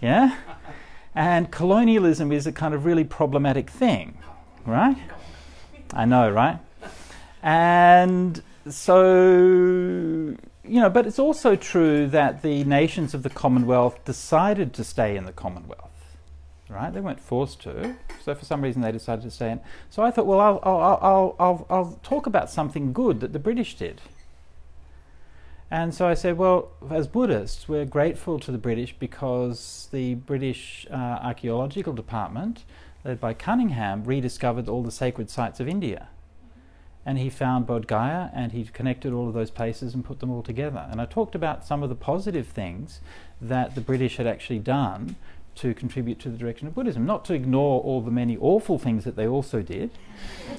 Yeah? And colonialism is a kind of really problematic thing, right? I know, right? And so, you know, but it's also true that the nations of the Commonwealth decided to stay in the Commonwealth right? They weren't forced to, so for some reason they decided to stay in. So I thought, well, I'll, I'll, I'll, I'll, talk about something good that the British did. And so I said, well, as Buddhists, we're grateful to the British because the British uh, Archaeological Department, led by Cunningham, rediscovered all the sacred sites of India. and he found Bodh Gaya and he connected all of those places and put them all together. And I talked about some of the positive things that the British had actually done to contribute to the direction of Buddhism. Not to ignore all the many awful things that they also did,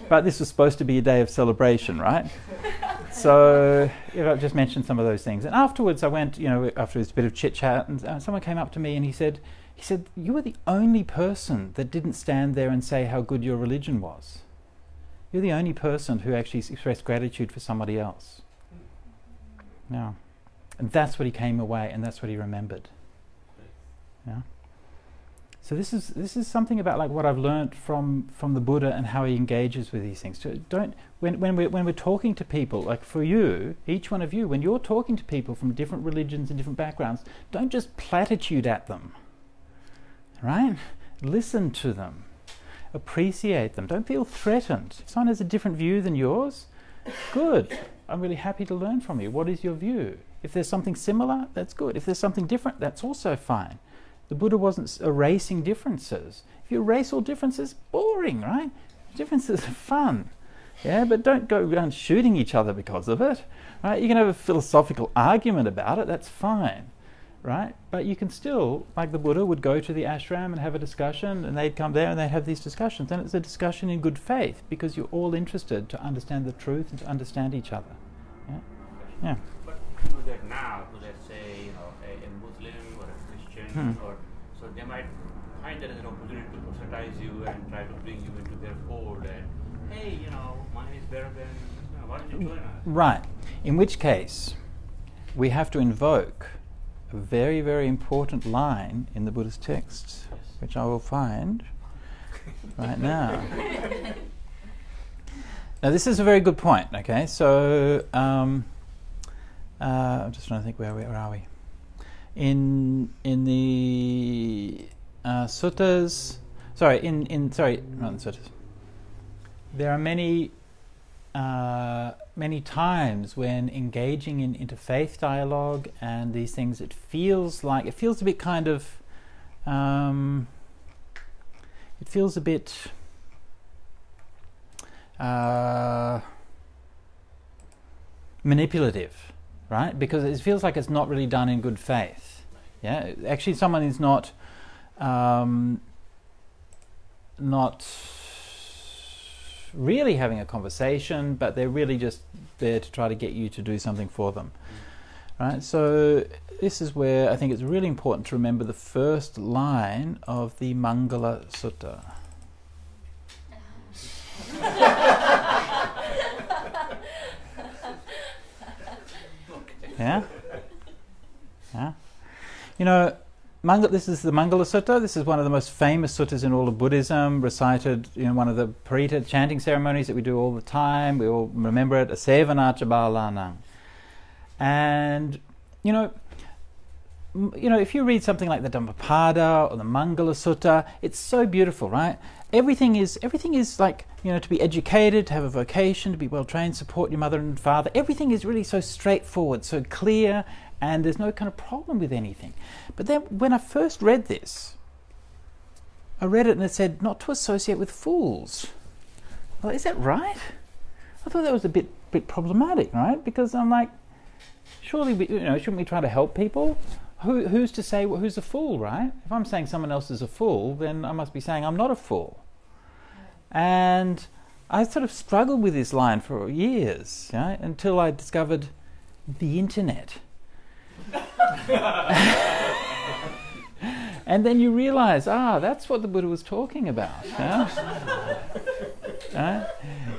but this was supposed to be a day of celebration, right? so you know, I just mentioned some of those things. And afterwards, I went, you know, after this bit of chit chat, and uh, someone came up to me and he said, he said, you were the only person that didn't stand there and say how good your religion was. You're the only person who actually expressed gratitude for somebody else. Yeah. And that's what he came away, and that's what he remembered. Yeah. So this is this is something about like what I've learned from from the Buddha and how he engages with these things. So don't when when we're when we're talking to people, like for you, each one of you, when you're talking to people from different religions and different backgrounds, don't just platitude at them. Right? Listen to them. Appreciate them. Don't feel threatened. If someone has a different view than yours, good. I'm really happy to learn from you. What is your view? If there's something similar, that's good. If there's something different, that's also fine. The Buddha wasn't erasing differences. If you erase all differences, boring, right? Differences are fun. Yeah, but don't go around shooting each other because of it. Right? You can have a philosophical argument about it, that's fine. Right? But you can still, like the Buddha would go to the ashram and have a discussion, and they'd come there and they'd have these discussions. And it's a discussion in good faith because you're all interested to understand the truth and to understand each other. Yeah? Yeah. But that now, let's say you know a, a Muslim or a Christian Hmm. so they might find that as an opportunity to proselytize you and try to bring you into their fold and hey, you know, money is better than you know, why don't you join us? Right. In which case, we have to invoke a very, very important line in the Buddhist texts, which I will find right now. now, this is a very good point, okay? So, um, uh, I'm just trying to think where, where are we? In, in the uh, suttas, sorry, in, in sorry, not in suttas. There are many uh, many times when engaging in interfaith dialogue and these things, it feels like it feels a bit kind of. Um, it feels a bit. Uh, manipulative, right? Because it feels like it's not really done in good faith. Yeah, actually, someone is not um, not really having a conversation, but they're really just there to try to get you to do something for them. Right? So this is where I think it's really important to remember the first line of the Mangala Sutta. Yeah? Yeah? You know, Mangala, this is the Mangala Sutta. This is one of the most famous suttas in all of Buddhism, recited in one of the Parita chanting ceremonies that we do all the time. We all remember it, Asevanacha Balanang. And, you know, you know, if you read something like the Dhammapada or the Mangala Sutta, it's so beautiful, right? Everything is everything is like you know to be educated, to have a vocation, to be well trained, support your mother and father. Everything is really so straightforward, so clear, and there's no kind of problem with anything. But then when I first read this, I read it and it said not to associate with fools. Well, is that right? I thought that was a bit bit problematic, right? Because I'm like, surely we, you know shouldn't we try to help people? Who, who's to say wh- who's a fool, right? If I'm saying someone else is a fool, then I must be saying I'm not a fool. And I sort of struggled with this line for years, until I discovered the internet. and then you realize, ah, that's what the Buddha was talking about.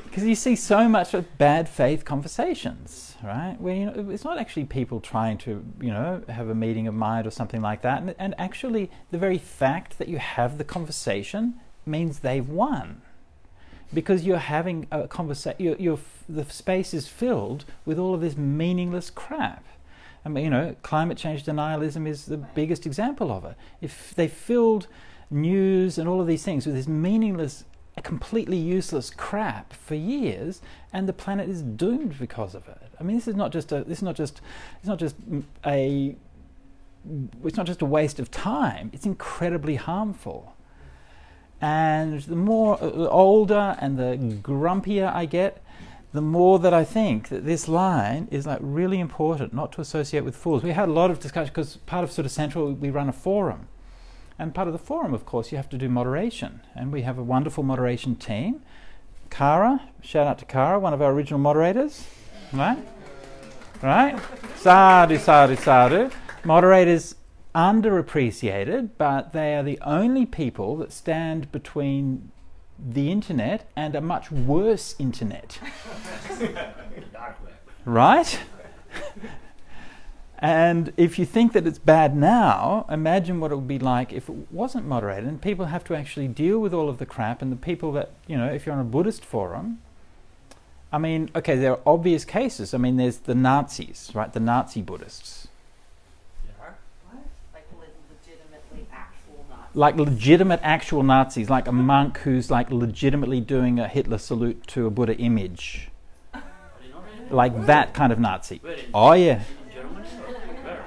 Because you see so much of bad faith conversations, right? Where you know, it's not actually people trying to, you know, have a meeting of mind or something like that. And, and actually, the very fact that you have the conversation means they've won because you're having a conversation. You're, you're, the space is filled with all of this meaningless crap. I mean, you know, climate change denialism is the biggest example of it. If they filled news and all of these things with this meaningless, completely useless crap for years, and the planet is doomed because of it. I mean, this is not just a. This is not just. It's not just a. It's not just a waste of time. It's incredibly harmful. And the more uh, older and the grumpier I get, the more that I think that this line is like really important, not to associate with fools. We had a lot of discussion because part of sort of central we run a forum, and part of the forum, of course, you have to do moderation, and we have a wonderful moderation team. Kara, shout out to Kara, one of our original moderators, right? Right? Sadhu, sadhu, sadhu. Moderators underappreciated, but they are the only people that stand between the internet and a much worse internet. Right? and if you think that it's bad now, imagine what it would be like if it wasn't moderated and people have to actually deal with all of the crap and the people that, you know, if you're on a Buddhist forum, I mean, okay, there are obvious cases. I mean, there's the Nazis, right? The Nazi Buddhists. Yeah. Like le- legitimately actual Nazis. Like legitimate actual Nazis, like a monk who's like legitimately doing a Hitler salute to a Buddha image. Like that kind of Nazi. Oh, yeah.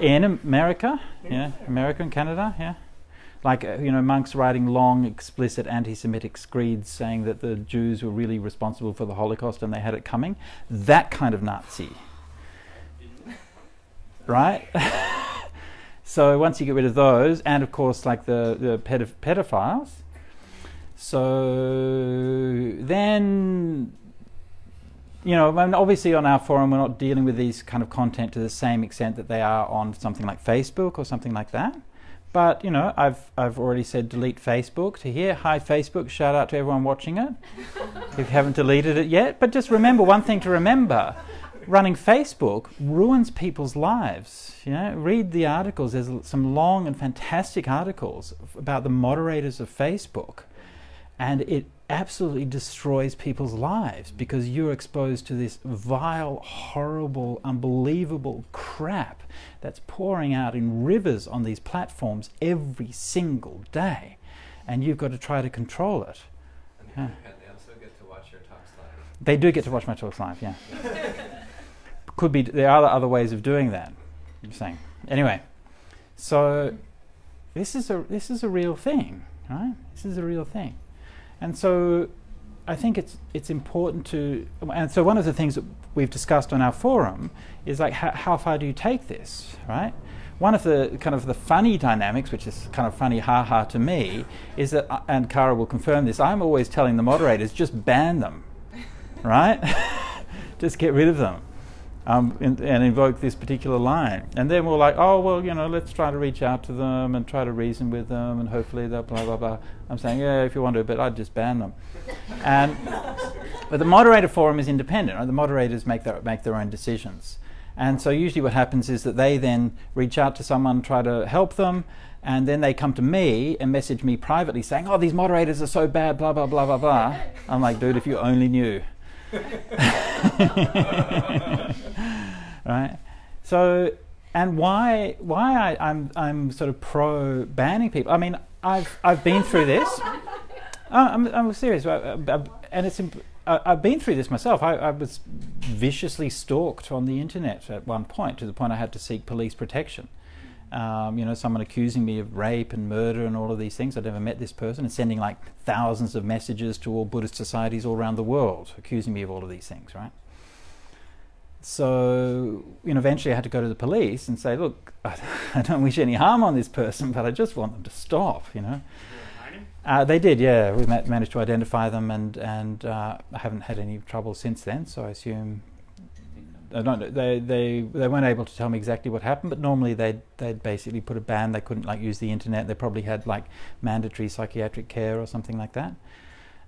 in America, yeah, America and Canada, yeah. Like, uh, you know, monks writing long, explicit anti Semitic screeds saying that the Jews were really responsible for the Holocaust and they had it coming. That kind of Nazi, right? so, once you get rid of those, and of course, like the, the pedoph- pedophiles, so then you know, obviously on our forum, we're not dealing with these kind of content to the same extent that they are on something like Facebook or something like that. But you know, I've I've already said delete Facebook to here. Hi Facebook, shout out to everyone watching it. if you haven't deleted it yet, but just remember one thing to remember: running Facebook ruins people's lives. You know, read the articles. There's some long and fantastic articles about the moderators of Facebook, and it absolutely destroys people's lives because you're exposed to this vile, horrible, unbelievable crap that's pouring out in rivers on these platforms every single day, and you've got to try to control it. And Yeah. they also get to watch your talks live. They do get to watch my talks live, yeah. Could be there are other ways of doing that. I'm saying anyway. So this is a this is a real thing, right? This is a real thing, and so I think it's it's important to. And so one of the things that we've discussed on our forum is like how, how far do you take this, right? One of the kind of the funny dynamics, which is kind of funny, ha ha to me, is that, uh, and Kara will confirm this. I'm always telling the moderators just ban them, right? just get rid of them um, and, and invoke this particular line. And then we're like, oh, well, you know, let's try to reach out to them and try to reason with them, and hopefully they'll blah, blah, blah. I'm saying, yeah, if you want to, but I'd just ban them. and, but the moderator forum is independent, right? The moderators make their, make their own decisions. And so usually what happens is that they then reach out to someone, try to help them, and then they come to me and message me privately saying, oh, these moderators are so bad, blah, blah, blah, blah, blah. I'm like, dude, if you only knew. right? So, and why why I, I'm I'm sort of pro banning people? I mean, I've I've been through this. Uh, I'm I'm serious, I- I- and it's imp- I've been through this myself. I, I was viciously stalked on the internet at one point to the point I had to seek police protection. Um, you know, someone accusing me of rape and murder and all of these things. I'd never met this person and sending like thousands of messages to all Buddhist societies all around the world, accusing me of all of these things, right? So, you know, eventually I had to go to the police and say, look, I don't wish any harm on this person, but I just want them to stop, you know. Uh, they did, yeah. We managed to identify them, and and uh, I haven't had any trouble since then. So I assume Don't. know, They they they weren't able to tell me exactly what happened, but normally they'd they'd basically put a ban. They couldn't like use the internet. They probably had like mandatory psychiatric care or something like that.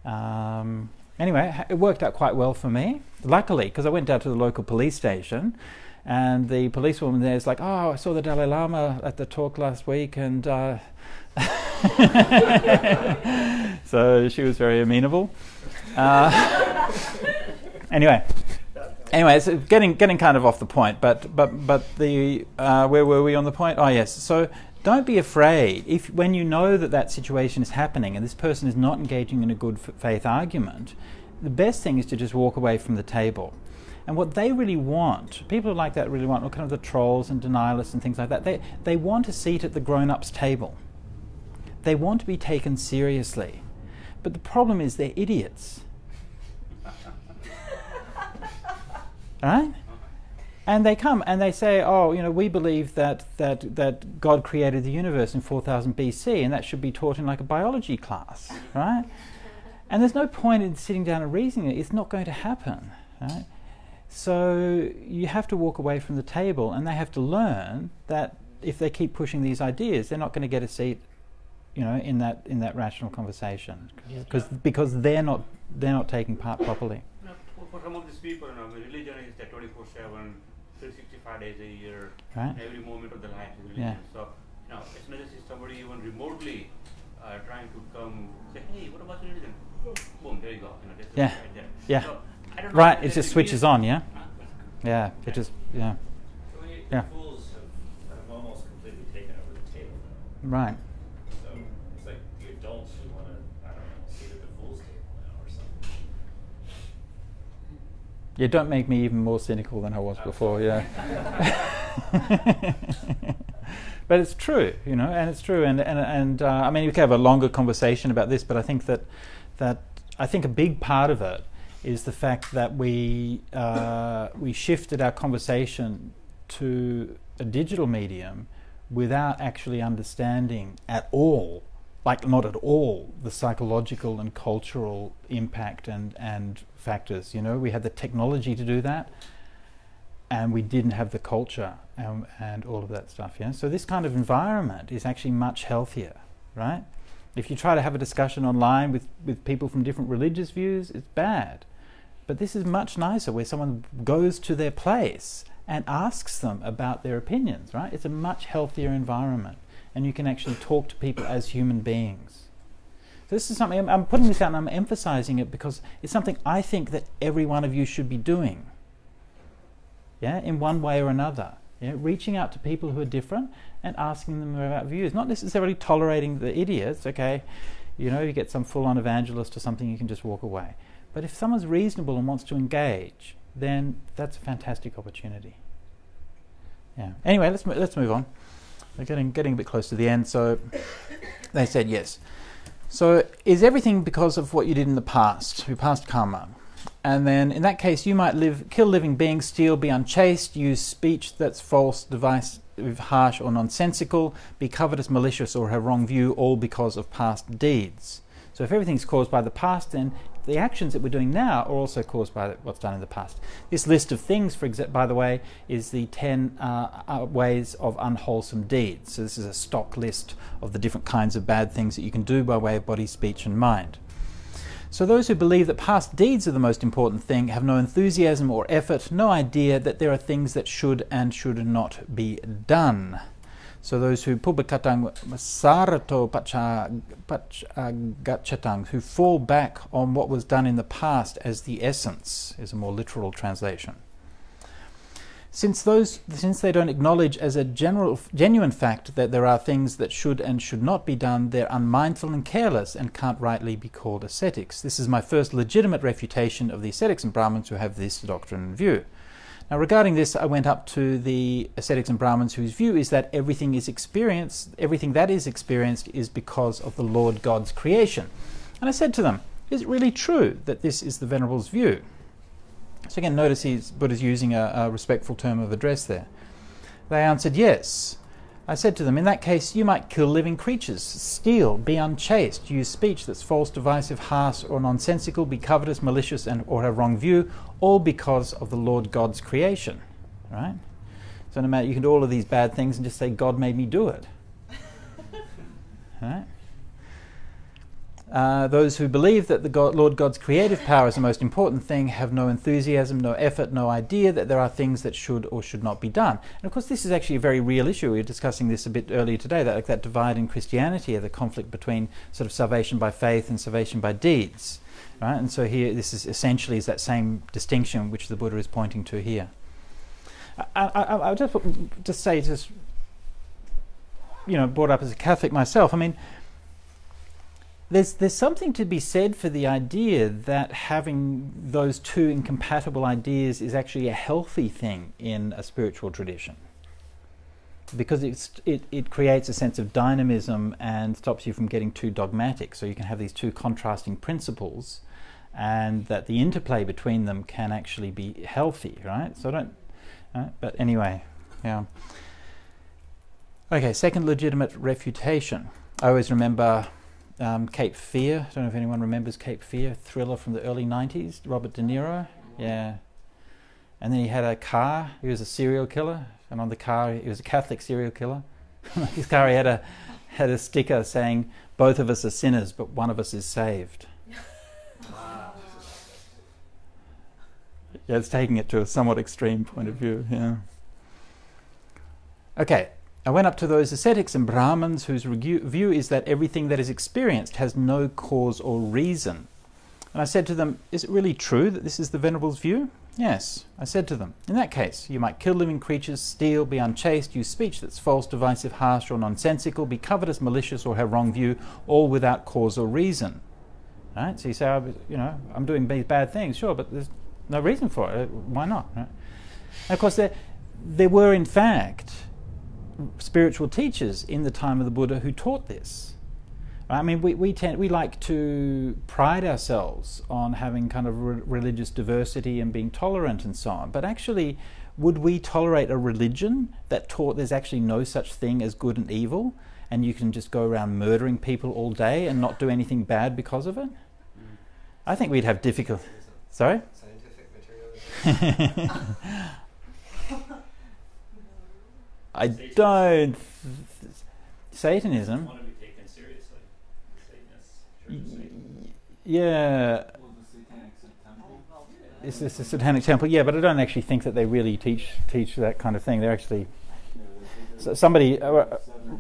Um, anyway, it worked out quite well for me. Luckily, because I went down to the local police station. And the policewoman there is like, "Oh, I saw the Dalai Lama at the talk last week, and uh, so she was very amenable. Uh, anyway, anyway, it's getting getting kind of off the point, but but but the uh, where were we on the point? Oh yes, so. Don't be afraid if when you know that that situation is happening and this person is not engaging in a good faith argument. The best thing is to just walk away from the table. And what they really want, people like that really want, kind of the trolls and denialists and things like that, they, they want a seat at the grown ups table. They want to be taken seriously. But the problem is they're idiots. Right? And they come and they say, "Oh, you know, we believe that that that God created the universe in 4000 BC, and that should be taught in like a biology class, right?" And there's no point in sitting down and reasoning it. It's not going to happen, right? So you have to walk away from the table, and they have to learn that if they keep pushing these ideas, they're not going to get a seat, you know, in that in that rational conversation, because because they're not they're not taking part properly. You know, for, for some of these people, you know, religion is that 24 7, 365 days a year, Right? every moment of their life is religion. Yeah. So, you know, it's not just if somebody even remotely uh, trying to come say, hey, what about religion? Boom, there you go. You know, that's Yeah. right there. Yeah. So, I don't know Right. It just switches on, yeah. Yeah. It just yeah. Well, you, Yeah. The fools have, have almost completely taken over the table now. Right. So it's like the adults who want to, I don't know, sit at the fools table now or something. Yeah, don't make me even more cynical than I was before, yeah. but it's true, you know, and it's true. And, and, and uh, I mean, we could have a longer conversation about this, but I think that, that I think a big part of it is the fact that we, uh, we shifted our conversation to a digital medium without actually understanding at all like not at all the psychological and cultural impact and, and factors. You know, we had the technology to do that, and we didn't have the culture and, and all of that stuff. Yeah, so this kind of environment is actually much healthier, right? If you try to have a discussion online with, with people from different religious views, it's bad. But this is much nicer where someone goes to their place and asks them about their opinions, right? It's a much healthier environment and you can actually talk to people as human beings. So this is something I'm, I'm putting this out and I'm emphasizing it because it's something I think that every one of you should be doing. Yeah, in one way or another. Yeah, reaching out to people who are different and asking them about views, not necessarily tolerating the idiots. Okay, you know, you get some full-on evangelist or something, you can just walk away. But if someone's reasonable and wants to engage, then that's a fantastic opportunity. Yeah. Anyway, let's let's move on. We're getting getting a bit close to the end. So they said yes. So is everything because of what you did in the past, your past karma? And then in that case, you might live, kill living beings, steal, be unchaste, use speech that's false, divisive, harsh, or nonsensical, be covetous, malicious, or have wrong view, all because of past deeds. So if everything's caused by the past, then the actions that we're doing now are also caused by what's done in the past. This list of things, for example, by the way, is the 10 uh, uh, ways of unwholesome deeds. So this is a stock list of the different kinds of bad things that you can do by way of body, speech, and mind. So those who believe that past deeds are the most important thing have no enthusiasm or effort, no idea that there are things that should and should not be done. So those who pubbekatang sarato pachagachatang, who fall back on what was done in the past as the essence, is a more literal translation. Since those, since they don't acknowledge as a general, genuine fact that there are things that should and should not be done, they're unmindful and careless and can't rightly be called ascetics. This is my first legitimate refutation of the ascetics and Brahmins who have this doctrine in view. Now, regarding this, I went up to the ascetics and Brahmins whose view is that everything is experienced, everything that is experienced is because of the Lord God's creation. And I said to them, Is it really true that this is the Venerable's view? So again, notice he's, Buddha's using a, a respectful term of address there. They answered, Yes. I said to them, In that case, you might kill living creatures, steal, be unchaste, use speech that's false, divisive, harsh, or nonsensical, be covetous, malicious, and or have wrong view, all because of the Lord God's creation. Right? So no matter you can do all of these bad things and just say, God made me do it. right? Uh, those who believe that the God, Lord God's creative power is the most important thing have no enthusiasm, no effort, no idea that there are things that should or should not be done. And of course, this is actually a very real issue. We were discussing this a bit earlier today, that, like that divide in Christianity, the conflict between sort of salvation by faith and salvation by deeds. Right? And so here, this is essentially is that same distinction which the Buddha is pointing to here. I, I, I'll just, just say, just you know, brought up as a Catholic myself. I mean, there's there's something to be said for the idea that having those two incompatible ideas is actually a healthy thing in a spiritual tradition because it, it creates a sense of dynamism and stops you from getting too dogmatic so you can have these two contrasting principles and that the interplay between them can actually be healthy, right? So I don't. Right? But anyway, yeah. Okay, second legitimate refutation. I always remember um, Cape Fear. I don't know if anyone remembers Cape Fear, thriller from the early 90s, Robert De Niro. Yeah. And then he had a car. He was a serial killer. And on the car, he was a Catholic serial killer. His car, he had a, had a sticker saying, Both of us are sinners, but one of us is saved. Yeah, it's taking it to a somewhat extreme point of view. Yeah. Okay, I went up to those ascetics and Brahmins whose view is that everything that is experienced has no cause or reason. And I said to them, Is it really true that this is the Venerable's view? Yes. I said to them, In that case, you might kill living creatures, steal, be unchaste, use speech that's false, divisive, harsh, or nonsensical, be covetous, malicious, or have wrong view, all without cause or reason. Right? So you say, oh, "I was- you know, I'm doing these bad things, sure, but there's no reason for it. Why not? Right? And of course, there, there were, in fact, spiritual teachers in the time of the Buddha who taught this. I mean, we, we tend we like to pride ourselves on having kind of re- religious diversity and being tolerant and so on. But actually, would we tolerate a religion that taught there's actually no such thing as good and evil, and you can just go around murdering people all day and not do anything bad because of it? I think we'd have difficult. Sorry. Scientific materialism. I don't. Satanism. Want to be taken seriously. Satanists, Church of Satan. Yeah, Well, the Satanic Temple. it's, it's a satanic temple. Yeah, but I don't actually think that they really teach teach that kind of thing. They're actually so somebody. Uh, uh, Seven or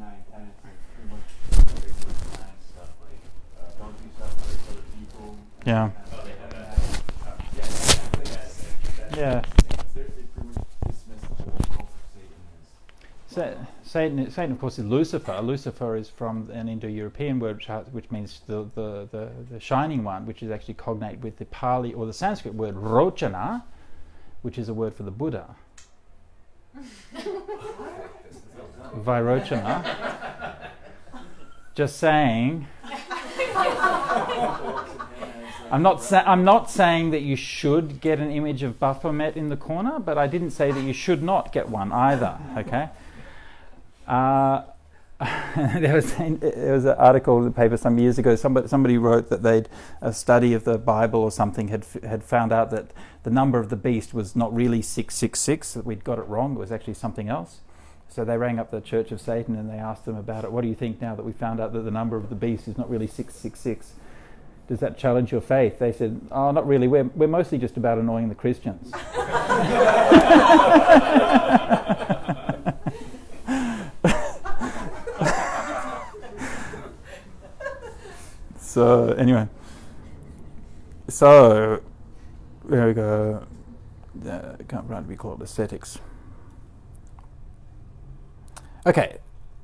Satan Satan, of course, is Lucifer. Lucifer is from an Indo-European word, which, which means the, the, the, the shining one, which is actually cognate with the Pali or the Sanskrit word rochana, which is a word for the Buddha. Virochana. Just saying. I'm not, sa- I'm not saying that you should get an image of Baphomet in the corner, but I didn't say that you should not get one either. Okay. Uh, there was there was an article in the paper some years ago. Somebody somebody wrote that they'd a study of the Bible or something had had found out that the number of the beast was not really six six six. That we'd got it wrong. It was actually something else. So they rang up the Church of Satan and they asked them about it. What do you think now that we found out that the number of the beast is not really six six six? Does that challenge your faith? They said, Oh, not really. We're, we're mostly just about annoying the Christians. so, anyway. So, there we go. Uh, can't right be called ascetics. Okay,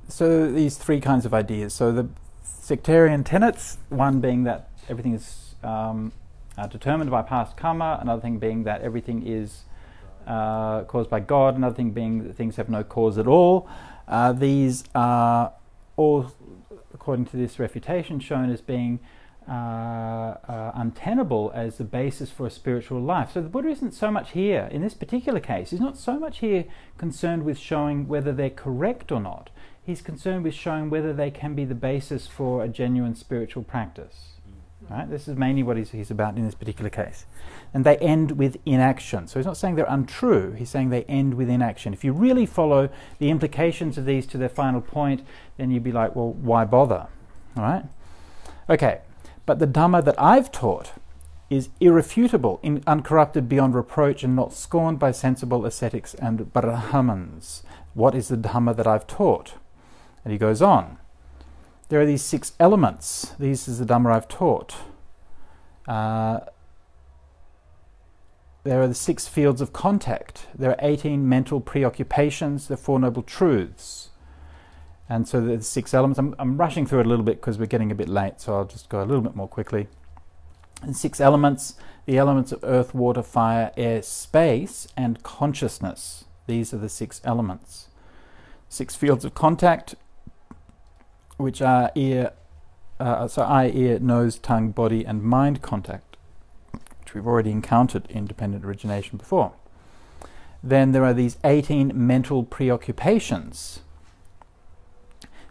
so these three kinds of ideas. So the sectarian tenets, one being that everything is um, uh, determined by past karma, another thing being that everything is uh, caused by God, another thing being that things have no cause at all. Uh, these are all, according to this refutation, shown as being uh, uh, untenable as the basis for a spiritual life. So the Buddha isn't so much here, in this particular case, he's not so much here concerned with showing whether they're correct or not. He's concerned with showing whether they can be the basis for a genuine spiritual practice. Right? This is mainly what he's, he's about in this particular case. And they end with inaction. So he's not saying they're untrue, he's saying they end with inaction. If you really follow the implications of these to their final point, then you'd be like, well, why bother? All right? Okay, but the Dhamma that I've taught is irrefutable, in, uncorrupted beyond reproach, and not scorned by sensible ascetics and Brahmans. What is the Dhamma that I've taught? And he goes on. There are these six elements. These is the Dhamma I've taught. Uh, there are the six fields of contact. There are 18 mental preoccupations, the Four Noble Truths. And so the six elements. I'm, I'm rushing through it a little bit because we're getting a bit late, so I'll just go a little bit more quickly. And six elements the elements of earth, water, fire, air, space, and consciousness. These are the six elements. Six fields of contact, which are ear, uh, so eye, ear, nose, tongue, body, and mind contact. which we've already encountered in dependent origination before. Then there are these 18 mental preoccupations.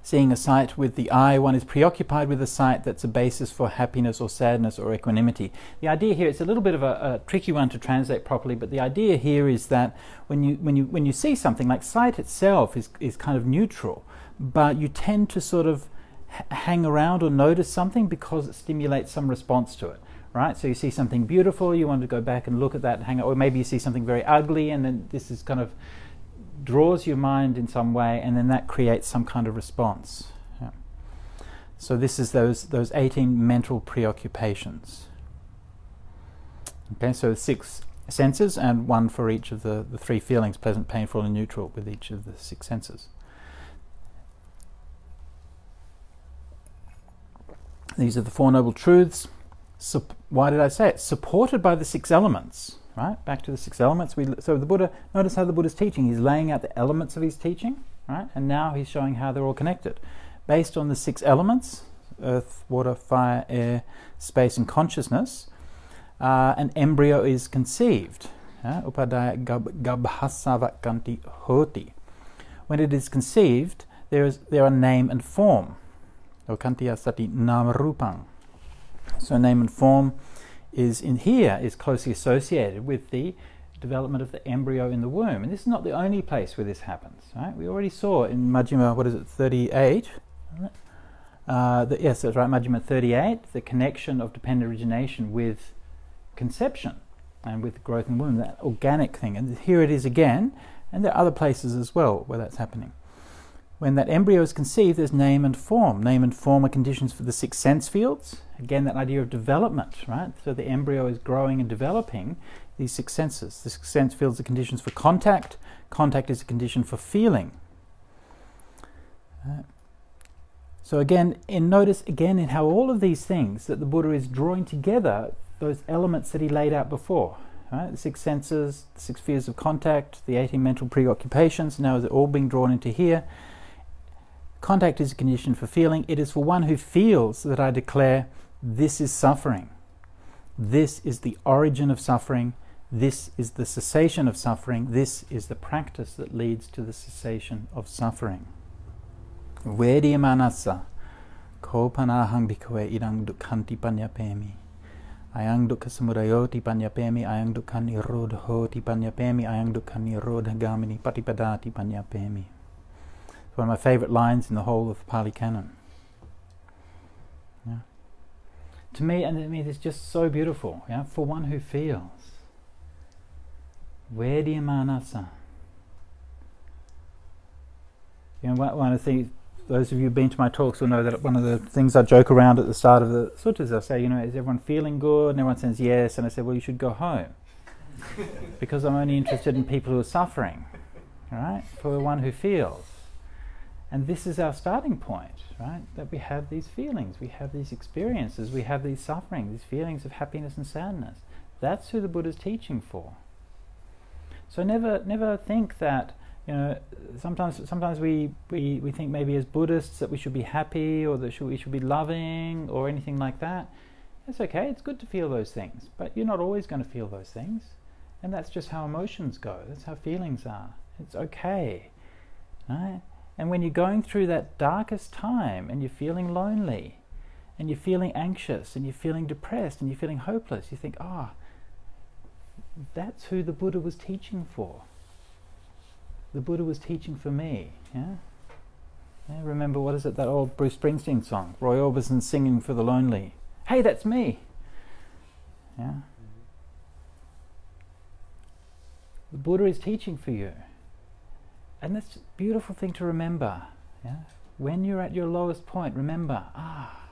Seeing a sight with the eye, one is preoccupied with a sight that's a basis for happiness or sadness or equanimity. The idea here, it's a little bit of a, a tricky one to translate properly, but the idea here is that when you, when you, when you see something, like sight itself is, is kind of neutral, but you tend to sort of hang around or notice something because it stimulates some response to it right? So you see something beautiful you want to go back and look at that hang out or maybe you see something very ugly and then this is kind of draws your mind in some way and then that creates some kind of response yeah. so this is those those 18 mental preoccupations. Okay so six senses and one for each of the, the three feelings pleasant painful and neutral with each of the six senses These are the Four Noble Truths. Why did I say it? Supported by the six elements. Right? Back to the six elements. We, so the Buddha, notice how the Buddha's teaching. He's laying out the elements of his teaching, right? And now he's showing how they're all connected. Based on the six elements earth, water, fire, air, space, and consciousness, uh, an embryo is conceived. Upadaya gabhasavakanti hoti. When it is conceived, there, is, there are name and form. Okantiya sati namarupang. So name and form is in here is closely associated with the development of the embryo in the womb. And this is not the only place where this happens. Right? We already saw in Majjhima, what is it, 38? Uh, the, yes, that's right, Majjhima 38, the connection of dependent origination with conception and with growth in the womb, that organic thing. And here it is again, and there are other places as well where that's happening. When that embryo is conceived, there's name and form. Name and form are conditions for the six sense fields. Again, that idea of development, right? So the embryo is growing and developing these six senses. The six sense fields are conditions for contact. Contact is a condition for feeling. Uh, so again, in notice again in how all of these things that the Buddha is drawing together, those elements that he laid out before. Right? The six senses, the six spheres of contact, the 18 mental preoccupations, now is it all being drawn into here. Contact is a condition for feeling. It is for one who feels that I declare this is suffering. This is the origin of suffering. This is the cessation of suffering. This is the practice that leads to the cessation of suffering. Vediyamanasa kopanahang bhikkhave idang dukkhanti panyapemi. Ayang dukkha samudayoti panyapemi, ayang dukkha nirodhoti panyapemi, ayang dukkha nirodhagamini patipadati panyapemi one of my favorite lines in the whole of the Pali Canon. Yeah. To me, and to me, it's just so beautiful. Yeah, for one who feels. Vedyamanasa. You know, one of the things, those of you who've been to my talks will know that one of the things I joke around at the start of the sutras, I say, you know, is everyone feeling good? And everyone says yes. And I say, well, you should go home. because I'm only interested in people who are suffering. All right? For one who feels. And this is our starting point, right? That we have these feelings, we have these experiences, we have these sufferings, these feelings of happiness and sadness. That's who the Buddha's teaching for. So never, never think that you know. Sometimes, sometimes we, we, we think maybe as Buddhists that we should be happy or that we should be loving or anything like that. It's okay. It's good to feel those things, but you're not always going to feel those things, and that's just how emotions go. That's how feelings are. It's okay, right? And when you're going through that darkest time and you're feeling lonely and you're feeling anxious and you're feeling depressed and you're feeling hopeless, you think, ah, oh, that's who the Buddha was teaching for. The Buddha was teaching for me. Yeah? yeah remember, what is it, that old Bruce Springsteen song? Roy Orbison singing for the lonely. Hey, that's me. Yeah? The Buddha is teaching for you. And that's a beautiful thing to remember. Yeah? When you're at your lowest point, remember, ah,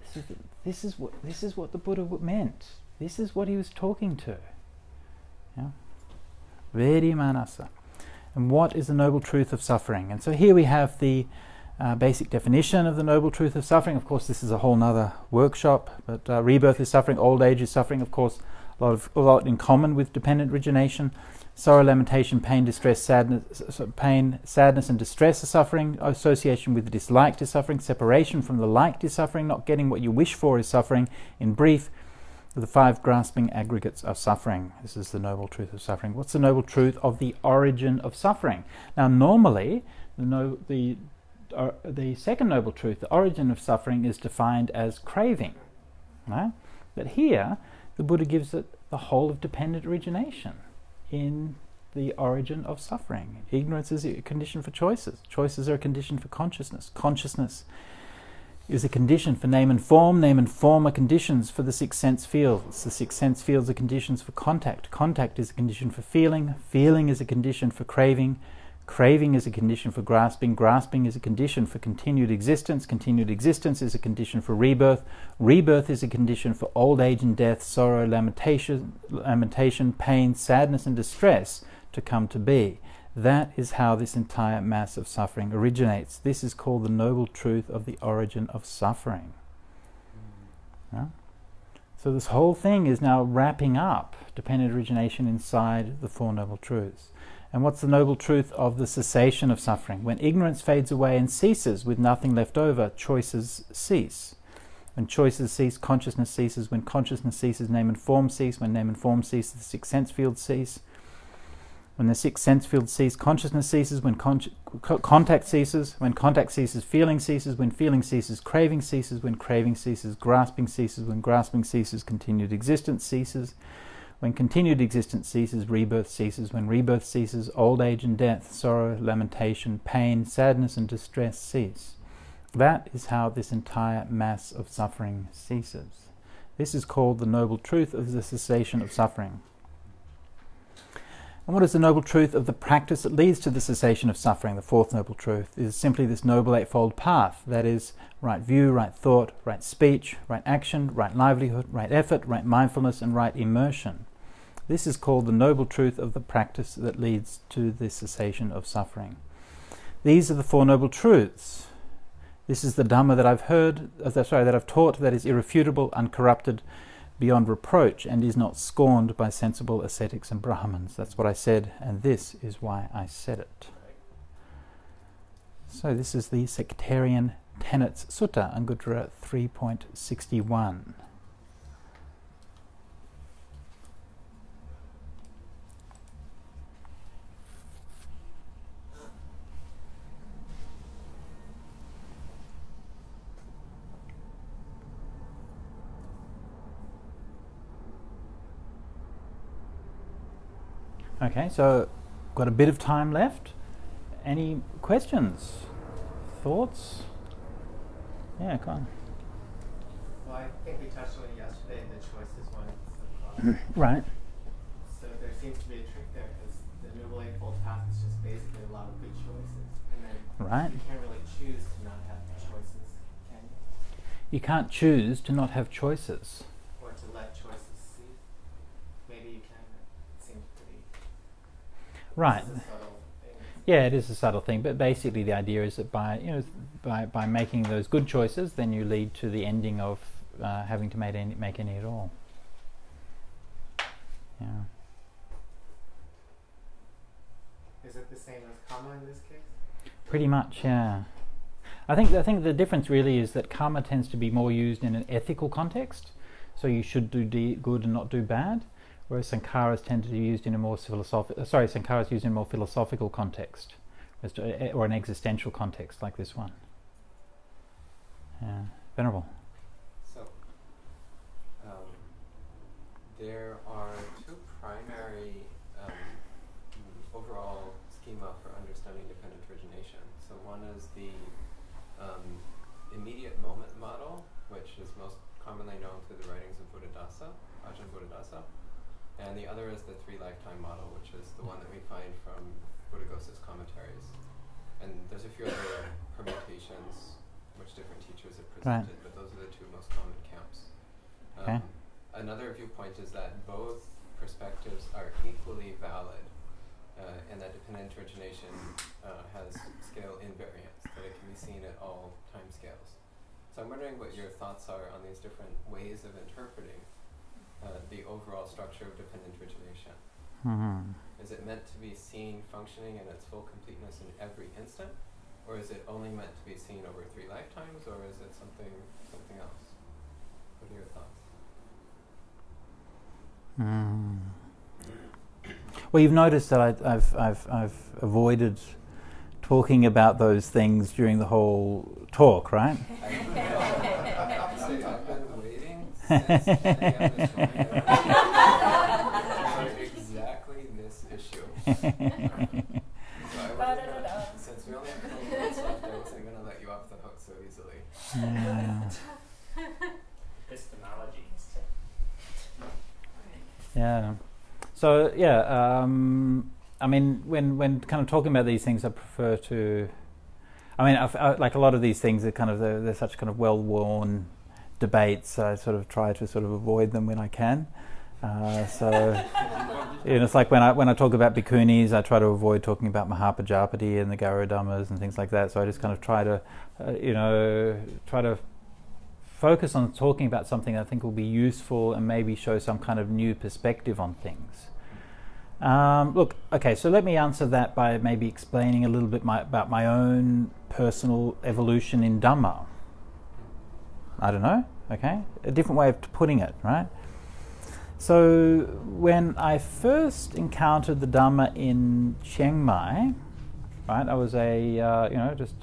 this is, the, this is, what, this is what the Buddha meant. This is what he was talking to. Yeah? Vedyamanasa. And what is the noble truth of suffering? And so here we have the uh, basic definition of the noble truth of suffering. Of course, this is a whole other workshop, but uh, rebirth is suffering, old age is suffering, of course, a lot, of, a lot in common with dependent origination. Sorrow, lamentation, pain, distress, sadness, pain, sadness, and distress are suffering. Association with the dislike is suffering. Separation from the like is suffering. Not getting what you wish for is suffering. In brief, the five grasping aggregates of suffering. This is the noble truth of suffering. What's the noble truth of the origin of suffering? Now, normally, the, no, the, uh, the second noble truth, the origin of suffering, is defined as craving. Right? But here, the Buddha gives it the whole of dependent origination in the origin of suffering. Ignorance is a condition for choices. Choices are a condition for consciousness. Consciousness is a condition for name and form. Name and form are conditions for the six sense fields. The six sense fields are conditions for contact. Contact is a condition for feeling. Feeling is a condition for craving. Craving is a condition for grasping. Grasping is a condition for continued existence. Continued existence is a condition for rebirth. Rebirth is a condition for old age and death, sorrow, lamentation, lamentation, pain, sadness, and distress to come to be. That is how this entire mass of suffering originates. This is called the noble truth of the origin of suffering. Yeah? So, this whole thing is now wrapping up dependent origination inside the Four Noble Truths. And what's the noble truth of the cessation of suffering? When ignorance fades away and ceases with nothing left over, choices cease. When choices cease, consciousness ceases. When consciousness ceases, name and form cease. When name and form cease, the six sense fields cease. When the six sense fields cease, consciousness ceases. When con- contact ceases, when contact ceases, feeling ceases. When feeling ceases, craving ceases. When craving ceases, grasping ceases. When grasping ceases, continued existence ceases. When continued existence ceases, rebirth ceases. When rebirth ceases, old age and death, sorrow, lamentation, pain, sadness, and distress cease. That is how this entire mass of suffering ceases. This is called the noble truth of the cessation of suffering. And what is the noble truth of the practice that leads to the cessation of suffering? The fourth noble truth is simply this noble eightfold path that is, right view, right thought, right speech, right action, right livelihood, right effort, right mindfulness, and right immersion. This is called the noble truth of the practice that leads to the cessation of suffering. These are the Four Noble Truths. This is the Dhamma that I've heard, uh, sorry, that I've taught that is irrefutable, uncorrupted, beyond reproach and is not scorned by sensible ascetics and Brahmins. That's what I said, and this is why I said it. So, this is the Sectarian Tenets Sutta, Anguttara 3.61. Okay, so got a bit of time left. Any questions? Thoughts? Yeah, go on. Well, I think we touched on it yesterday, the choices one. So, mm, right. So there seems to be a trick there because the Noble Eightfold Path is just basically a lot of good choices. And then right. you can't really choose to not have choices, can you? You can't choose to not have choices. Or to let choices cease. Maybe you can. It seems pretty. Right. This a subtle thing. Yeah, it is a subtle thing, but basically the idea is that by you know by by making those good choices, then you lead to the ending of uh, having to make any make any at all. Yeah. Is it the same as karma in this case? Pretty much, yeah. I think I think the difference really is that karma tends to be more used in an ethical context, so you should do de- good and not do bad, whereas sankharas tend to be used in a more philosophical. Uh, sorry, sankharas used in a more philosophical context, eh, or an existential context like this one. Yeah, venerable. So, um, there are two primary um, overall schema for understanding dependent origination. So one is the um, immediate moment model, which is most commonly known through the writings of Buddhadasa, Ajahn Buddhadasa. And the other is the three lifetime model, which is the one that we find from Buddhaghosa's commentaries. And there's a few other permutations which different teachers have Right. presented, but those are the two most common camps. Okay. Um, another viewpoint is that both perspectives are equally valid, uh, and that dependent origination uh, has scale invariance, that it can be seen at all time scales. So I'm wondering what your thoughts are on these different ways of interpreting uh, the overall structure of dependent origination. hmm Is it meant to be seen functioning in its full completeness in every instant, or is it only meant to be seen over three lifetimes, or is it something something else? What are your thoughts? Mm. Well, you've noticed that I, I've, I've, I've avoided talking about those things during the whole talk, right? See, I've been waiting since the beginning this morning for exactly this issue. So I wasn't gonna, since we only have a couple minutes left, I wasn't gonna let you off the hook so easily. Yeah. Epistemology. Yeah. So yeah, um, I mean, when when kind of talking about these things, I prefer to. I mean, I've, I, like a lot of these things are kind of they're, they're such kind of well-worn debates. I sort of try to sort of avoid them when I can. Uh, so know, it's like when I when I talk about bhikkhunis, I try to avoid talking about Mahapajapati and the Garudhammas and things like that. So I just kind of try to, uh, you know, try to focus on talking about something I think will be useful and maybe show some kind of new perspective on things. Um, look, okay, so let me answer that by maybe explaining a little bit my, about my own personal evolution in Dhamma. I don't know, okay? A different way of putting it, right? So, when I first encountered the Dhamma in Chiang Mai, right, I was a, uh, you know, just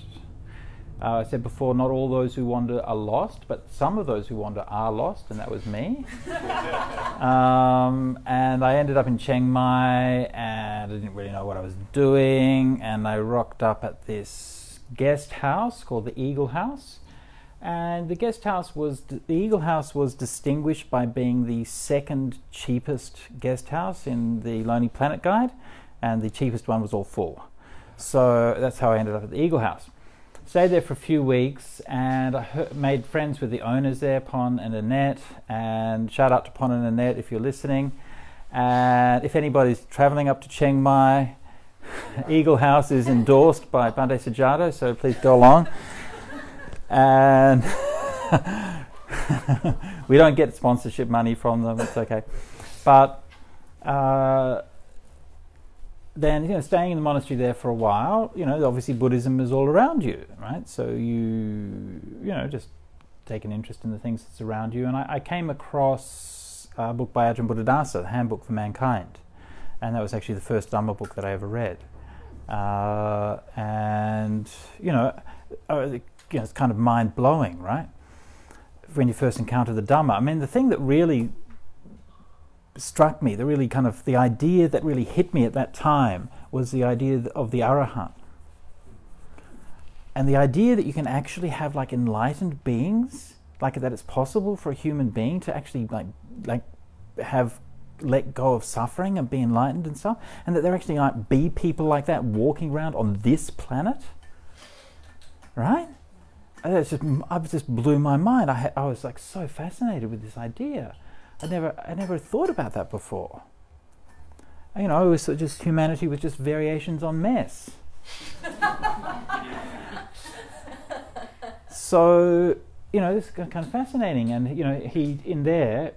uh, I said before, not all those who wander are lost, but some of those who wander are lost, and that was me. um, and I ended up in Chiang Mai, and I didn't really know what I was doing. And I rocked up at this guest house called the Eagle House. And the guest house was the Eagle House was distinguished by being the second cheapest guest house in the Lonely Planet Guide, and the cheapest one was all full. So that's how I ended up at the Eagle House stayed there for a few weeks and I made friends with the owners there, Pon and Annette. And shout out to Pon and Annette if you're listening. And if anybody's traveling up to Chiang Mai, Eagle House is endorsed by Bhante Sujato, so please go along. And we don't get sponsorship money from them, it's okay. But uh, then you know staying in the monastery there for a while you know obviously buddhism is all around you right? So you you know just take an interest in the things that's around you. And i, I came across a book by ajahn buddhadasa the handbook for mankind. And that was actually the first dhamma book that i ever read. Uh, and you know, uh, you know it's kind of mind-blowing right when you first encounter the dhamma i mean the thing that really struck me, the really kind of the idea that really hit me at that time was the idea of the arahant. And the idea that you can actually have like enlightened beings, like that it's possible for a human being to actually like like have let go of suffering and be enlightened and stuff, and that there actually like be people like that walking around on this planet, right? It's just, it just blew my mind. I, had, I was like so fascinated with this idea. I never, I never thought about that before. You know, it was sort of just humanity with just variations on mess. so, you know, this is kind of fascinating. And, you know, he, in there,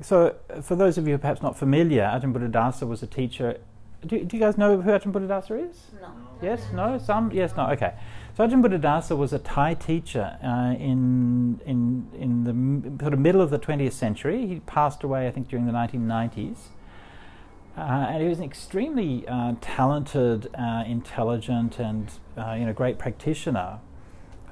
so uh, for those of you who are perhaps not familiar, Ajahn Buddhadasa was a teacher. Do, do you guys know who Ajahn Buddhadasa is? No. Yes? No? Some? Yes? No? Okay. So Ajahn Buddhadasa was a Thai teacher uh, in, in, in the m- sort of middle of the 20th century. He passed away, I think, during the 1990s. Uh, and he was an extremely uh, talented, uh, intelligent, and uh, you know, great practitioner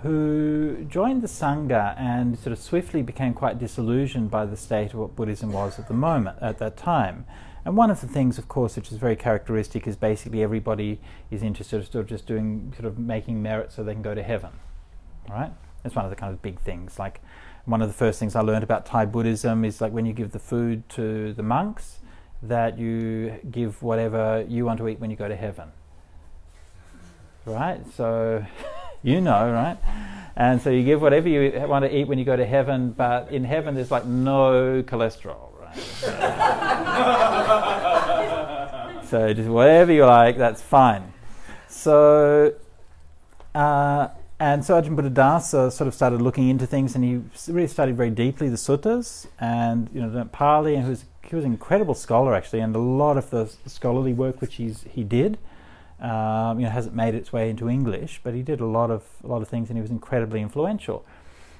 who joined the Sangha and sort of swiftly became quite disillusioned by the state of what Buddhism was at the moment, at that time. And one of the things, of course, which is very characteristic, is basically everybody is interested in sort of just doing, sort of making merit so they can go to heaven. Right? That's one of the kind of big things. Like one of the first things I learned about Thai Buddhism is like when you give the food to the monks, that you give whatever you want to eat when you go to heaven. Right? So you know, right? And so you give whatever you want to eat when you go to heaven, but in heaven there's like no cholesterol? So, just whatever you like, that's fine. So, uh, and so Ajahn Buddhadasa sort of started looking into things, and he really studied very deeply the suttas and you know Pali, and he was he was an incredible scholar actually, and a lot of the scholarly work which he's he did um, you know, hasn't made its way into English, but he did a lot of a lot of things, and he was incredibly influential.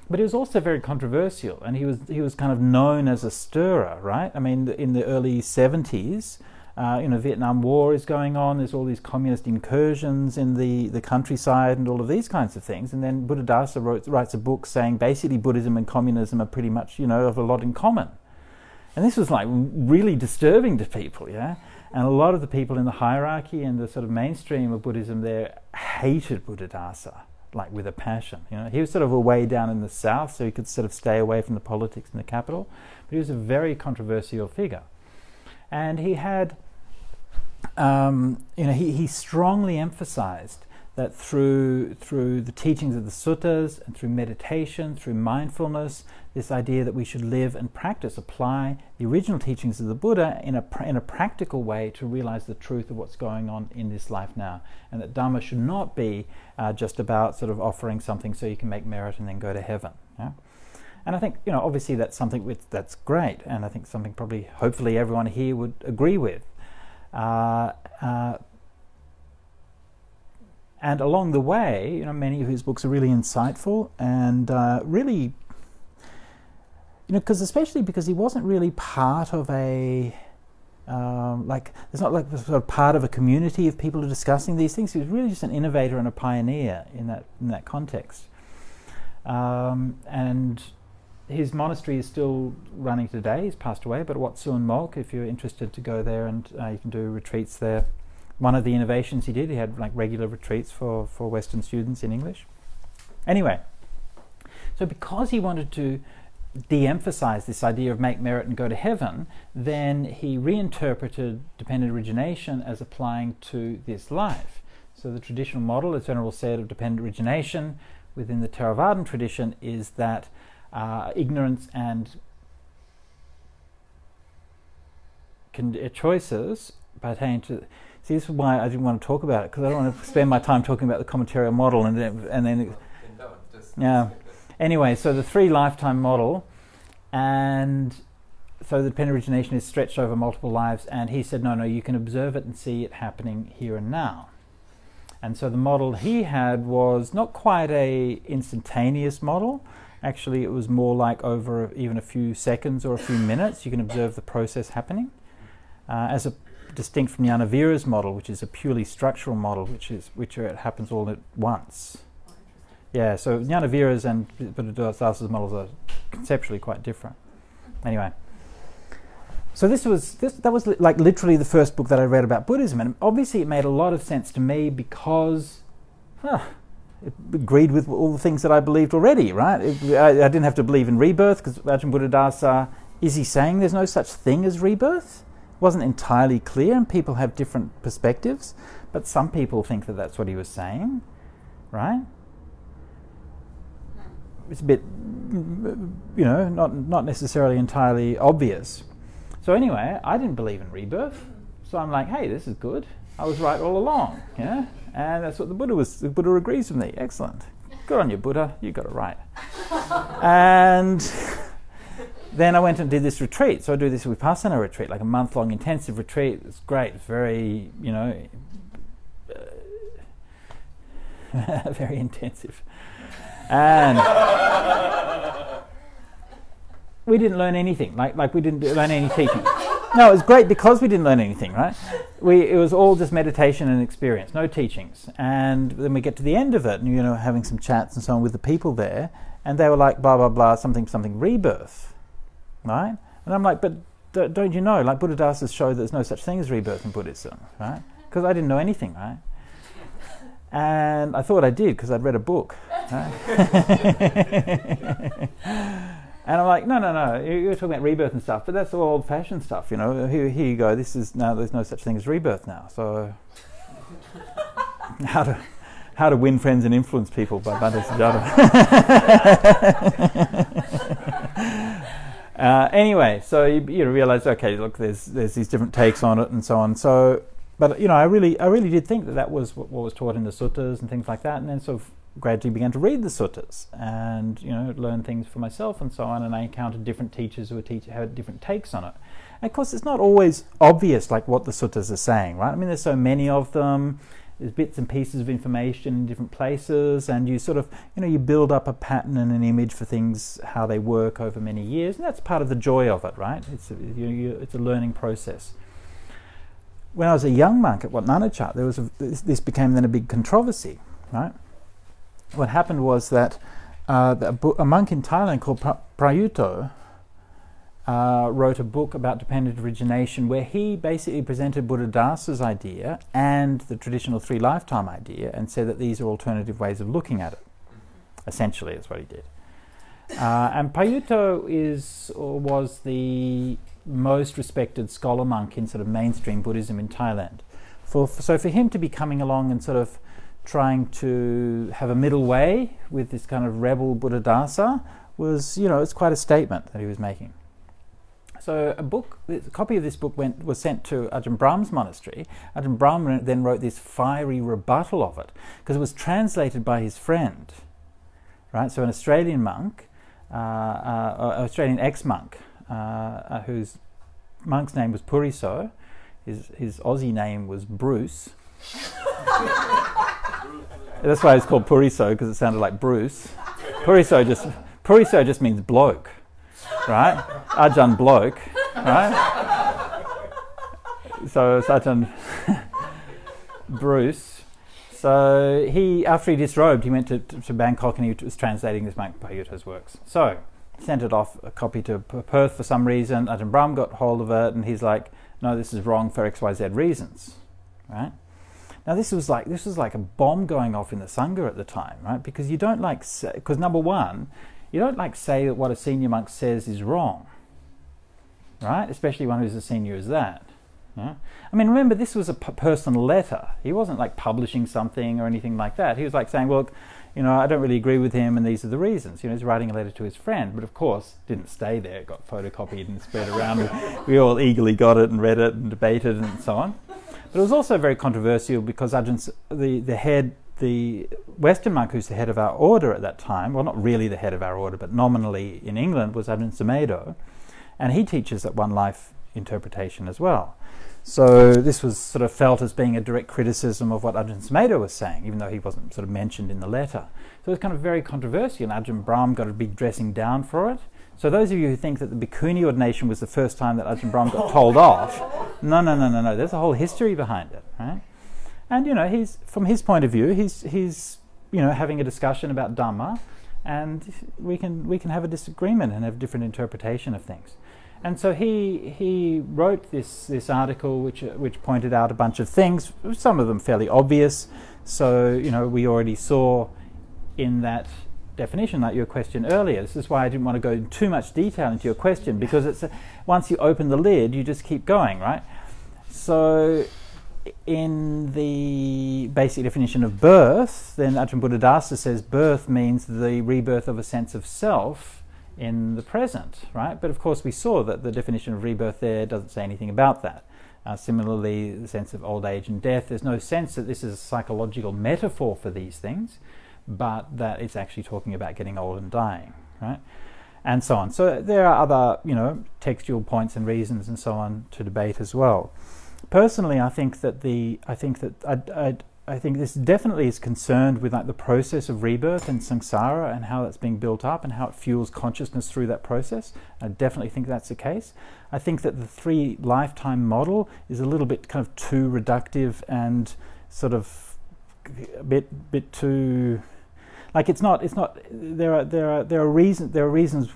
But he was also very controversial, and he was he was kind of known as a stirrer, right? I mean, in the early seventies, uh, you know, Vietnam War is going on. There's all these communist incursions in the, the countryside and all of these kinds of things. And then Buddhadasa wrote, writes a book saying basically Buddhism and communism are pretty much, you know, have a lot in common. And this was like really disturbing to people, yeah. And a lot of the people in the hierarchy and the sort of mainstream of Buddhism there hated Buddhadasa, like with a passion. You know, he was sort of away down in the south, so he could sort of stay away from the politics in the capital. But he was a very controversial figure, and he had um, you know, he, he strongly emphasized that through through the teachings of the suttas and through meditation, through mindfulness, this idea that we should live and practice, apply the original teachings of the Buddha in a in a practical way to realize the truth of what's going on in this life now, and that dharma should not be uh, just about sort of offering something so you can make merit and then go to heaven. Yeah? And I think you know, obviously, that's something with, that's great, and I think something probably, hopefully, everyone here would agree with. Uh, uh, and along the way, you know, many of his books are really insightful and uh, really, you know, because especially because he wasn't really part of a um, like it's not like sort of part of a community of people who are discussing these things. He was really just an innovator and a pioneer in that in that context. Um, and his monastery is still running today. He's passed away, but Wat Suan Mokkh, if you're interested to go there and uh, you can do retreats there. One of the innovations he did, he had like regular retreats for, for Western students in English. Anyway, so because he wanted to de-emphasize this idea of make merit and go to heaven, then he reinterpreted dependent origination as applying to this life. So the traditional model, as Venerable said, of dependent origination within the Theravadan tradition is that uh, ignorance and uh, choices pertain to. See, this is why I didn't want to talk about it because I don't want to spend my time talking about the commentarial model and then and then. yeah. Anyway, so the three lifetime model, and so the dependent origination is stretched over multiple lives, and he said, no, no, you can observe it and see it happening here and now. And so the model he had was not quite a instantaneous model, Actually, it was more like over even a few seconds or a few minutes, you can observe the process happening. Uh, as a distinct from Vira's model, which is a purely structural model, which is which it happens all at once. Yeah, so Vira's and Buddhadasa's models are conceptually quite different. Anyway, so this was this that was li- like literally the first book that I read about Buddhism, and obviously it made a lot of sense to me because. Huh, it agreed with all the things that I believed already, right? It, I, I, didn't have to believe in rebirth because Ajahn Buddhadasa, is he saying there's no such thing as rebirth? Wasn't entirely clear, and people have different perspectives, but some people think that that's what he was saying, right? It's a bit, you know, not, not necessarily entirely obvious. So, anyway, I didn't believe in rebirth, so I'm like, hey, this is good. I was right all along, yeah? And that's what the Buddha was. The Buddha agrees with me. Excellent. Good on you, Buddha. You got it right. and then I went and did this retreat. So I do this Vipassana retreat, like a month long intensive retreat. It's great. It's very, you know, uh, very intensive. And we didn't learn anything. Like, like we didn't learn any teaching no, it was great because we didn't learn anything, right? We, it was all just meditation and experience, no teachings. And then we get to the end of it, and you know, having some chats and so on with the people there, and they were like, blah blah blah, something something rebirth, right? And I'm like, but don't you know? Like Buddhadasa's show, there's no such thing as rebirth in Buddhism, right? Because I didn't know anything, right? And I thought I did because I'd read a book. Right? And I'm like, no, no, no. You're talking about rebirth and stuff, but that's all old-fashioned stuff, you know. Here, here you go. This is now. There's no such thing as rebirth now. So, how to how to win friends and influence people by Bhante Sujato. uh, anyway, so you, you realize, okay, look, there's there's these different takes on it and so on. So, but you know, I really I really did think that that was what, what was taught in the suttas and things like that, and then sort of gradually began to read the suttas and you know learn things for myself and so on. And I encountered different teachers who were teach, had different takes on it. And of course, it's not always obvious like what the suttas are saying, right? I mean, there's so many of them, there's bits and pieces of information in different places, and you sort of, you know, you build up a pattern and an image for things, how they work over many years, and that's part of the joy of it, right? It's a, you, you, it's a learning process. When I was a young monk at Wat Nanachat, there was a, this, this became then a big controversy, right? What happened was that uh, a, monk in Thailand called pra- Prayuto uh, wrote a book about dependent origination where he basically presented Buddhadasa's idea and the traditional three lifetime idea and said that these are alternative ways of looking at it. Essentially, is what he did. Uh, and Payutto is or was the most respected scholar monk in sort of mainstream Buddhism in Thailand. For, so for him to be coming along and sort of trying to have a middle way with this kind of rebel Buddhadasa was, you know, it's quite a statement that he was making. So a book, a copy of this book went was sent to Ajahn Brahm's monastery. Ajahn Brahm then wrote this fiery rebuttal of it because it was translated by his friend, right? So an Australian monk, uh, uh, Australian ex-monk, uh, uh, whose monk's name was Puriso, his his Aussie name was Bruce. That's why it's called Puriso because it sounded like Bruce. Puriso just Puriso just means bloke right? Ajahn bloke, right? So it's Ajahn Bruce. So he, after he disrobed, he went to, to, to Bangkok and he was translating this Payutto's works. So sent it off a copy to Perth for some reason. Ajahn Brahm got hold of it and he's like, no, this is wrong for XYZ reasons, right? Now this was like this was like a bomb going off in the sangha at the time, right? Because you don't like because number one, you don't like say that what a senior monk says is wrong, right? Especially one who's as senior as that. Yeah? I mean, remember, this was a personal letter. He wasn't like publishing something or anything like that. He was like saying, well, you know, I don't really agree with him, and these are the reasons. You know, he's writing a letter to his friend, but of course, didn't stay there. It got photocopied and spread around. we all eagerly got it and read it and debated and so on. But it was also very controversial because the, the head the Western monk who's the head of our order at that time, well, not really the head of our order, but nominally in England, was Ajahn Sumedho, and he teaches that one life interpretation as well. So this was sort of felt as being a direct criticism of what Ajahn Sumedho was saying, even though he wasn't sort of mentioned in the letter. So it was kind of very controversial, and Ajahn Brahm got a big dressing down for it. So those of you who think that the Bhikkhuni ordination was the first time that Ajahn Brahm got told off, no, no, no, no, no. There's a whole history behind it, right? And you know, he's from his point of view, he's he's you know having a discussion about Dhamma, and we can we can have a disagreement and have different interpretation of things. And so he he wrote this this article which which pointed out a bunch of things, some of them fairly obvious. So you know we already saw in that definition, like your question earlier. This is why I didn't want to go in too much detail into your question because it's a, once you open the lid, you just keep going, right? So in the basic definition of birth, then Ajahn Buddhadasa says birth means the rebirth of a sense of self in the present, right? But of course, we saw that the definition of rebirth there doesn't say anything about that. Uh, similarly, the sense of old age and death, there's no sense that this is a psychological metaphor for these things, but that it's actually talking about getting old and dying, right? And so on. So there are other, you know, textual points and reasons and so on to debate as well personally, I think that the I think that I, I, think this definitely is concerned with like the process of rebirth and samsara and how that's being built up and how it fuels consciousness through that process. I definitely think that's the case. I think that the three lifetime model is a little bit kind of too reductive and sort of a bit bit too like it's not it's not there are there are there are reasons there are reasons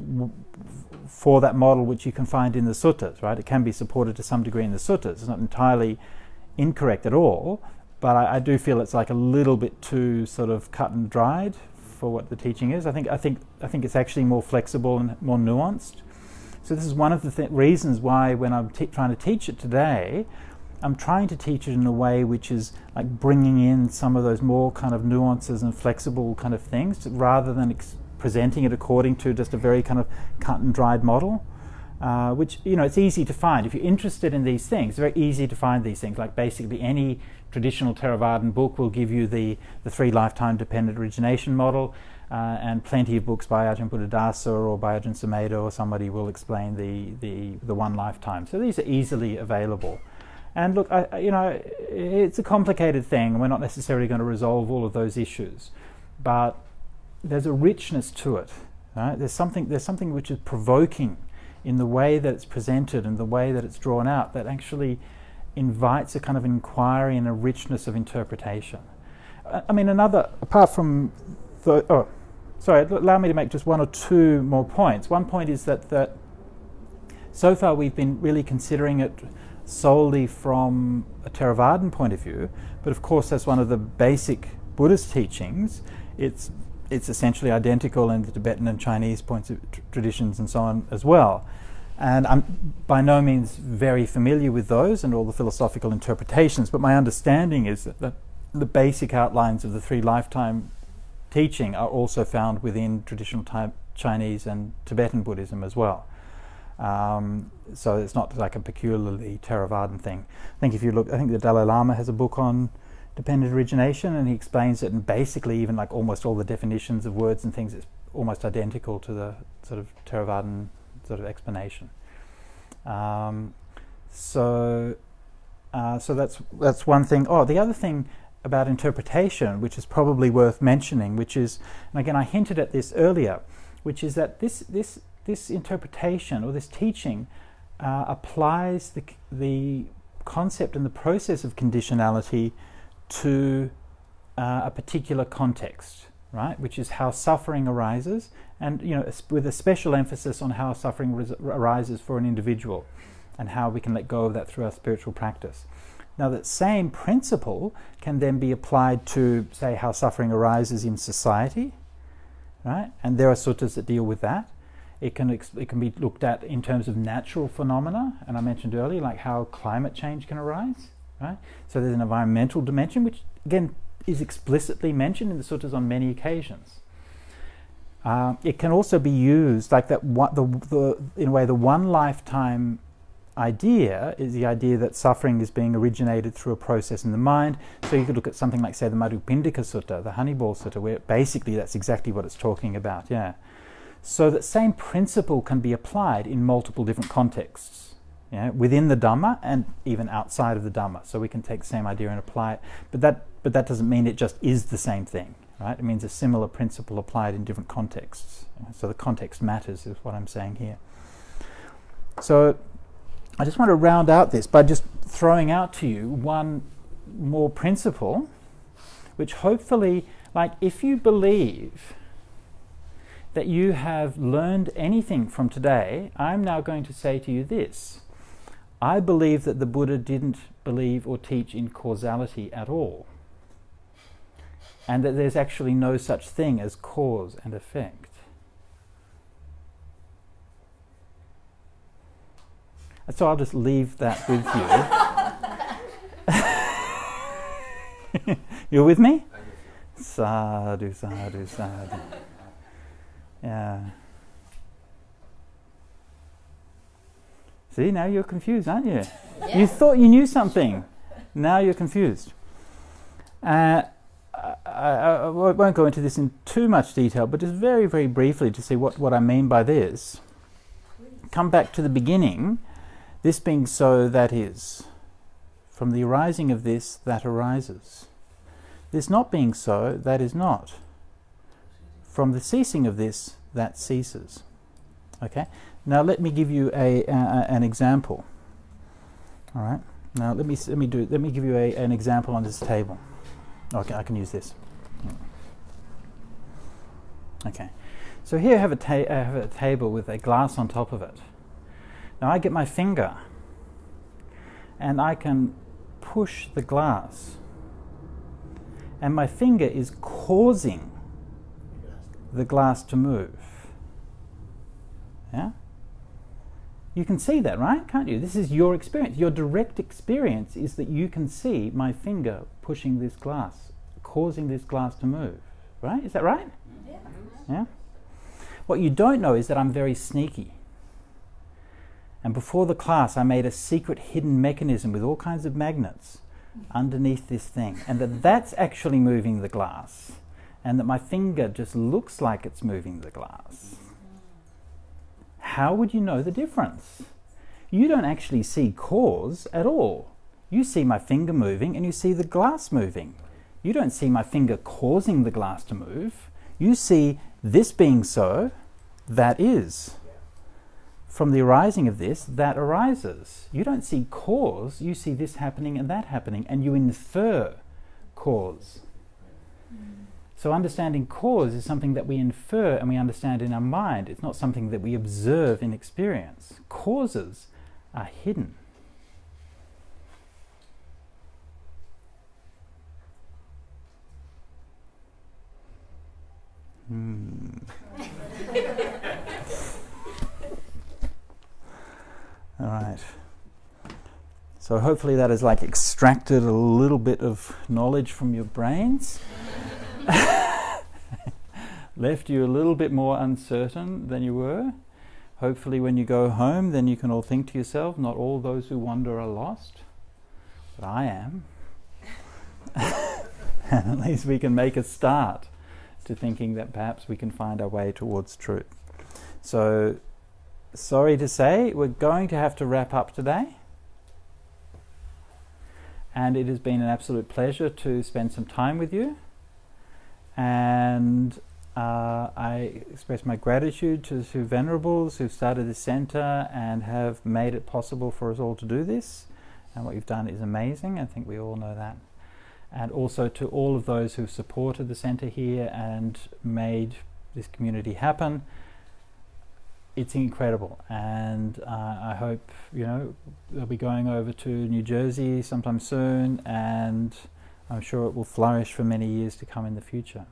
for that model which you can find in the suttas, right? It can be supported to some degree in the suttas. It's not entirely incorrect at all, but I, I, do feel it's like a little bit too sort of cut and dried for what the teaching is. I think I think I think it's actually more flexible and more nuanced. So this is one of the th- reasons why when I'm t- trying to teach it today, I'm trying to teach it in a way which is like bringing in some of those more kind of nuances and flexible kind of things rather than ex- presenting it according to just a very kind of cut and dried model. Uh, which you know it's easy to find if you're interested in these things. It's very easy to find these things. Like basically any traditional Theravadan book will give you the the three lifetime dependent origination model, uh, and plenty of books by Ajahn Buddhadasa or by Ajahn Sumedho or somebody will explain the the the one lifetime. So these are easily available, And look, I, you know, it's a complicated thing. We're not necessarily going to resolve all of those issues, but there's a richness to it. Right? There's something. There's something which is provoking in the way that it's presented and the way that it's drawn out that actually invites a kind of inquiry and a richness of interpretation. I mean, another apart from the oh, sorry, allow me to make just one or two more points. One point is that that so far we've been really considering it solely from a Theravadan point of view, but of course that's one of the basic Buddhist teachings. It's it's essentially identical in the Tibetan and Chinese points of tr- traditions and so on as well. And I'm by no means very familiar with those and all the philosophical interpretations, but my understanding is that the, the basic outlines of the three lifetime teaching are also found within traditional ti- Chinese and Tibetan Buddhism as well. Um, so it's not like a peculiarly Theravadan thing. I think if you look, I think the Dalai Lama has a book on dependent origination, and he explains it, and basically even like almost all the definitions of words and things, it's almost identical to the sort of Theravadan sort of explanation. Um, so, uh, so that's that's one thing. Oh, the other thing about interpretation, which is probably worth mentioning, which is, and again I hinted at this earlier, which is that this this this interpretation or this teaching uh, applies the the concept and the process of conditionality to uh, a particular context, right? Which is how suffering arises, and you know, with a special emphasis on how suffering ris- arises for an individual, and how we can let go of that through our spiritual practice. Now, that same principle can then be applied to, say, how suffering arises in society, right? And there are suttas that deal with that. It can it can be looked at in terms of natural phenomena, and I mentioned earlier, like how climate change can arise, right? So there's an environmental dimension, which again is explicitly mentioned in the suttas on many occasions. Um, it can also be used like that. What the, the in a way the one lifetime idea is the idea that suffering is being originated through a process in the mind. So you could look at something like, say, the Madhupindika Sutta, the Honeyball Sutta, where basically that's exactly what it's talking about. Yeah. So that same principle can be applied in multiple different contexts, within the Dhamma and even outside of the Dhamma. So we can take the same idea and apply it, but that but that doesn't mean it just is the same thing, right? It means a similar principle applied in different contexts. So the context matters, is what I'm saying here. So I just want to round out this by just throwing out to you one more principle, which hopefully, like, if you believe that you have learned anything from today, I'm now going to say to you this. I believe that the Buddha didn't believe or teach in causality at all, and that there's actually no such thing as cause and effect. So I'll just leave that with you. You're with me? Sadhu, sadhu, sadhu. Yeah. See, now you're confused, aren't you? You thought you knew something. Now you're confused. Uh, I, I, I won't go into this in too much detail, but just very, very briefly to see what, what I mean by this. Come back to the beginning. This being so, that is. From the arising of this, that arises. This not being so, that is not. From the ceasing of this, that ceases. Okay? Now let me give you a, an example. All right. Now let me let me do let me give you a, an example on this table. Oh, okay, I can use this. Okay. So here I have have a table with a glass on top of it. Now I get my finger and I can push the glass. And my finger is causing the glass to move. Yeah? You can see that, right? Can't you? This is your experience. Your direct experience is that you can see my finger pushing this glass, causing this glass to move. Right? Is that right? Yeah? yeah? What you don't know is that I'm very sneaky. And before the class, I made a secret hidden mechanism with all kinds of magnets underneath this thing. And that that's actually moving the glass. And that my finger just looks like it's moving the glass. How would you know the difference? You don't actually see cause at all. You see my finger moving and you see the glass moving. You don't see my finger causing the glass to move. You see this being so, that is. From the arising of this, that arises. You don't see cause, you see this happening and that happening, and you infer cause. So, understanding cause is something that we infer and we understand in our mind. It's not something that we observe in experience. Causes are hidden. Hmm. All right. So hopefully that has like extracted a little bit of knowledge from your brains. Left you a little bit more uncertain than you were. Hopefully when you go home then you can all think to yourself, not all those who wander are lost, but I am. And at least we can make a start to thinking that perhaps we can find our way towards truth. So, sorry to say, we're going to have to wrap up today. And it has been an absolute pleasure to spend some time with you. And uh, I express my gratitude to the two venerables who've started this centre and have made it possible for us all to do this. And what you've done is amazing. I think we all know that and also to all of those who've supported the centre here and made this community happen. It's incredible, and uh, I hope you know they'll be going over to New Jersey sometime soon, and I'm sure it will flourish for many years to come in the future.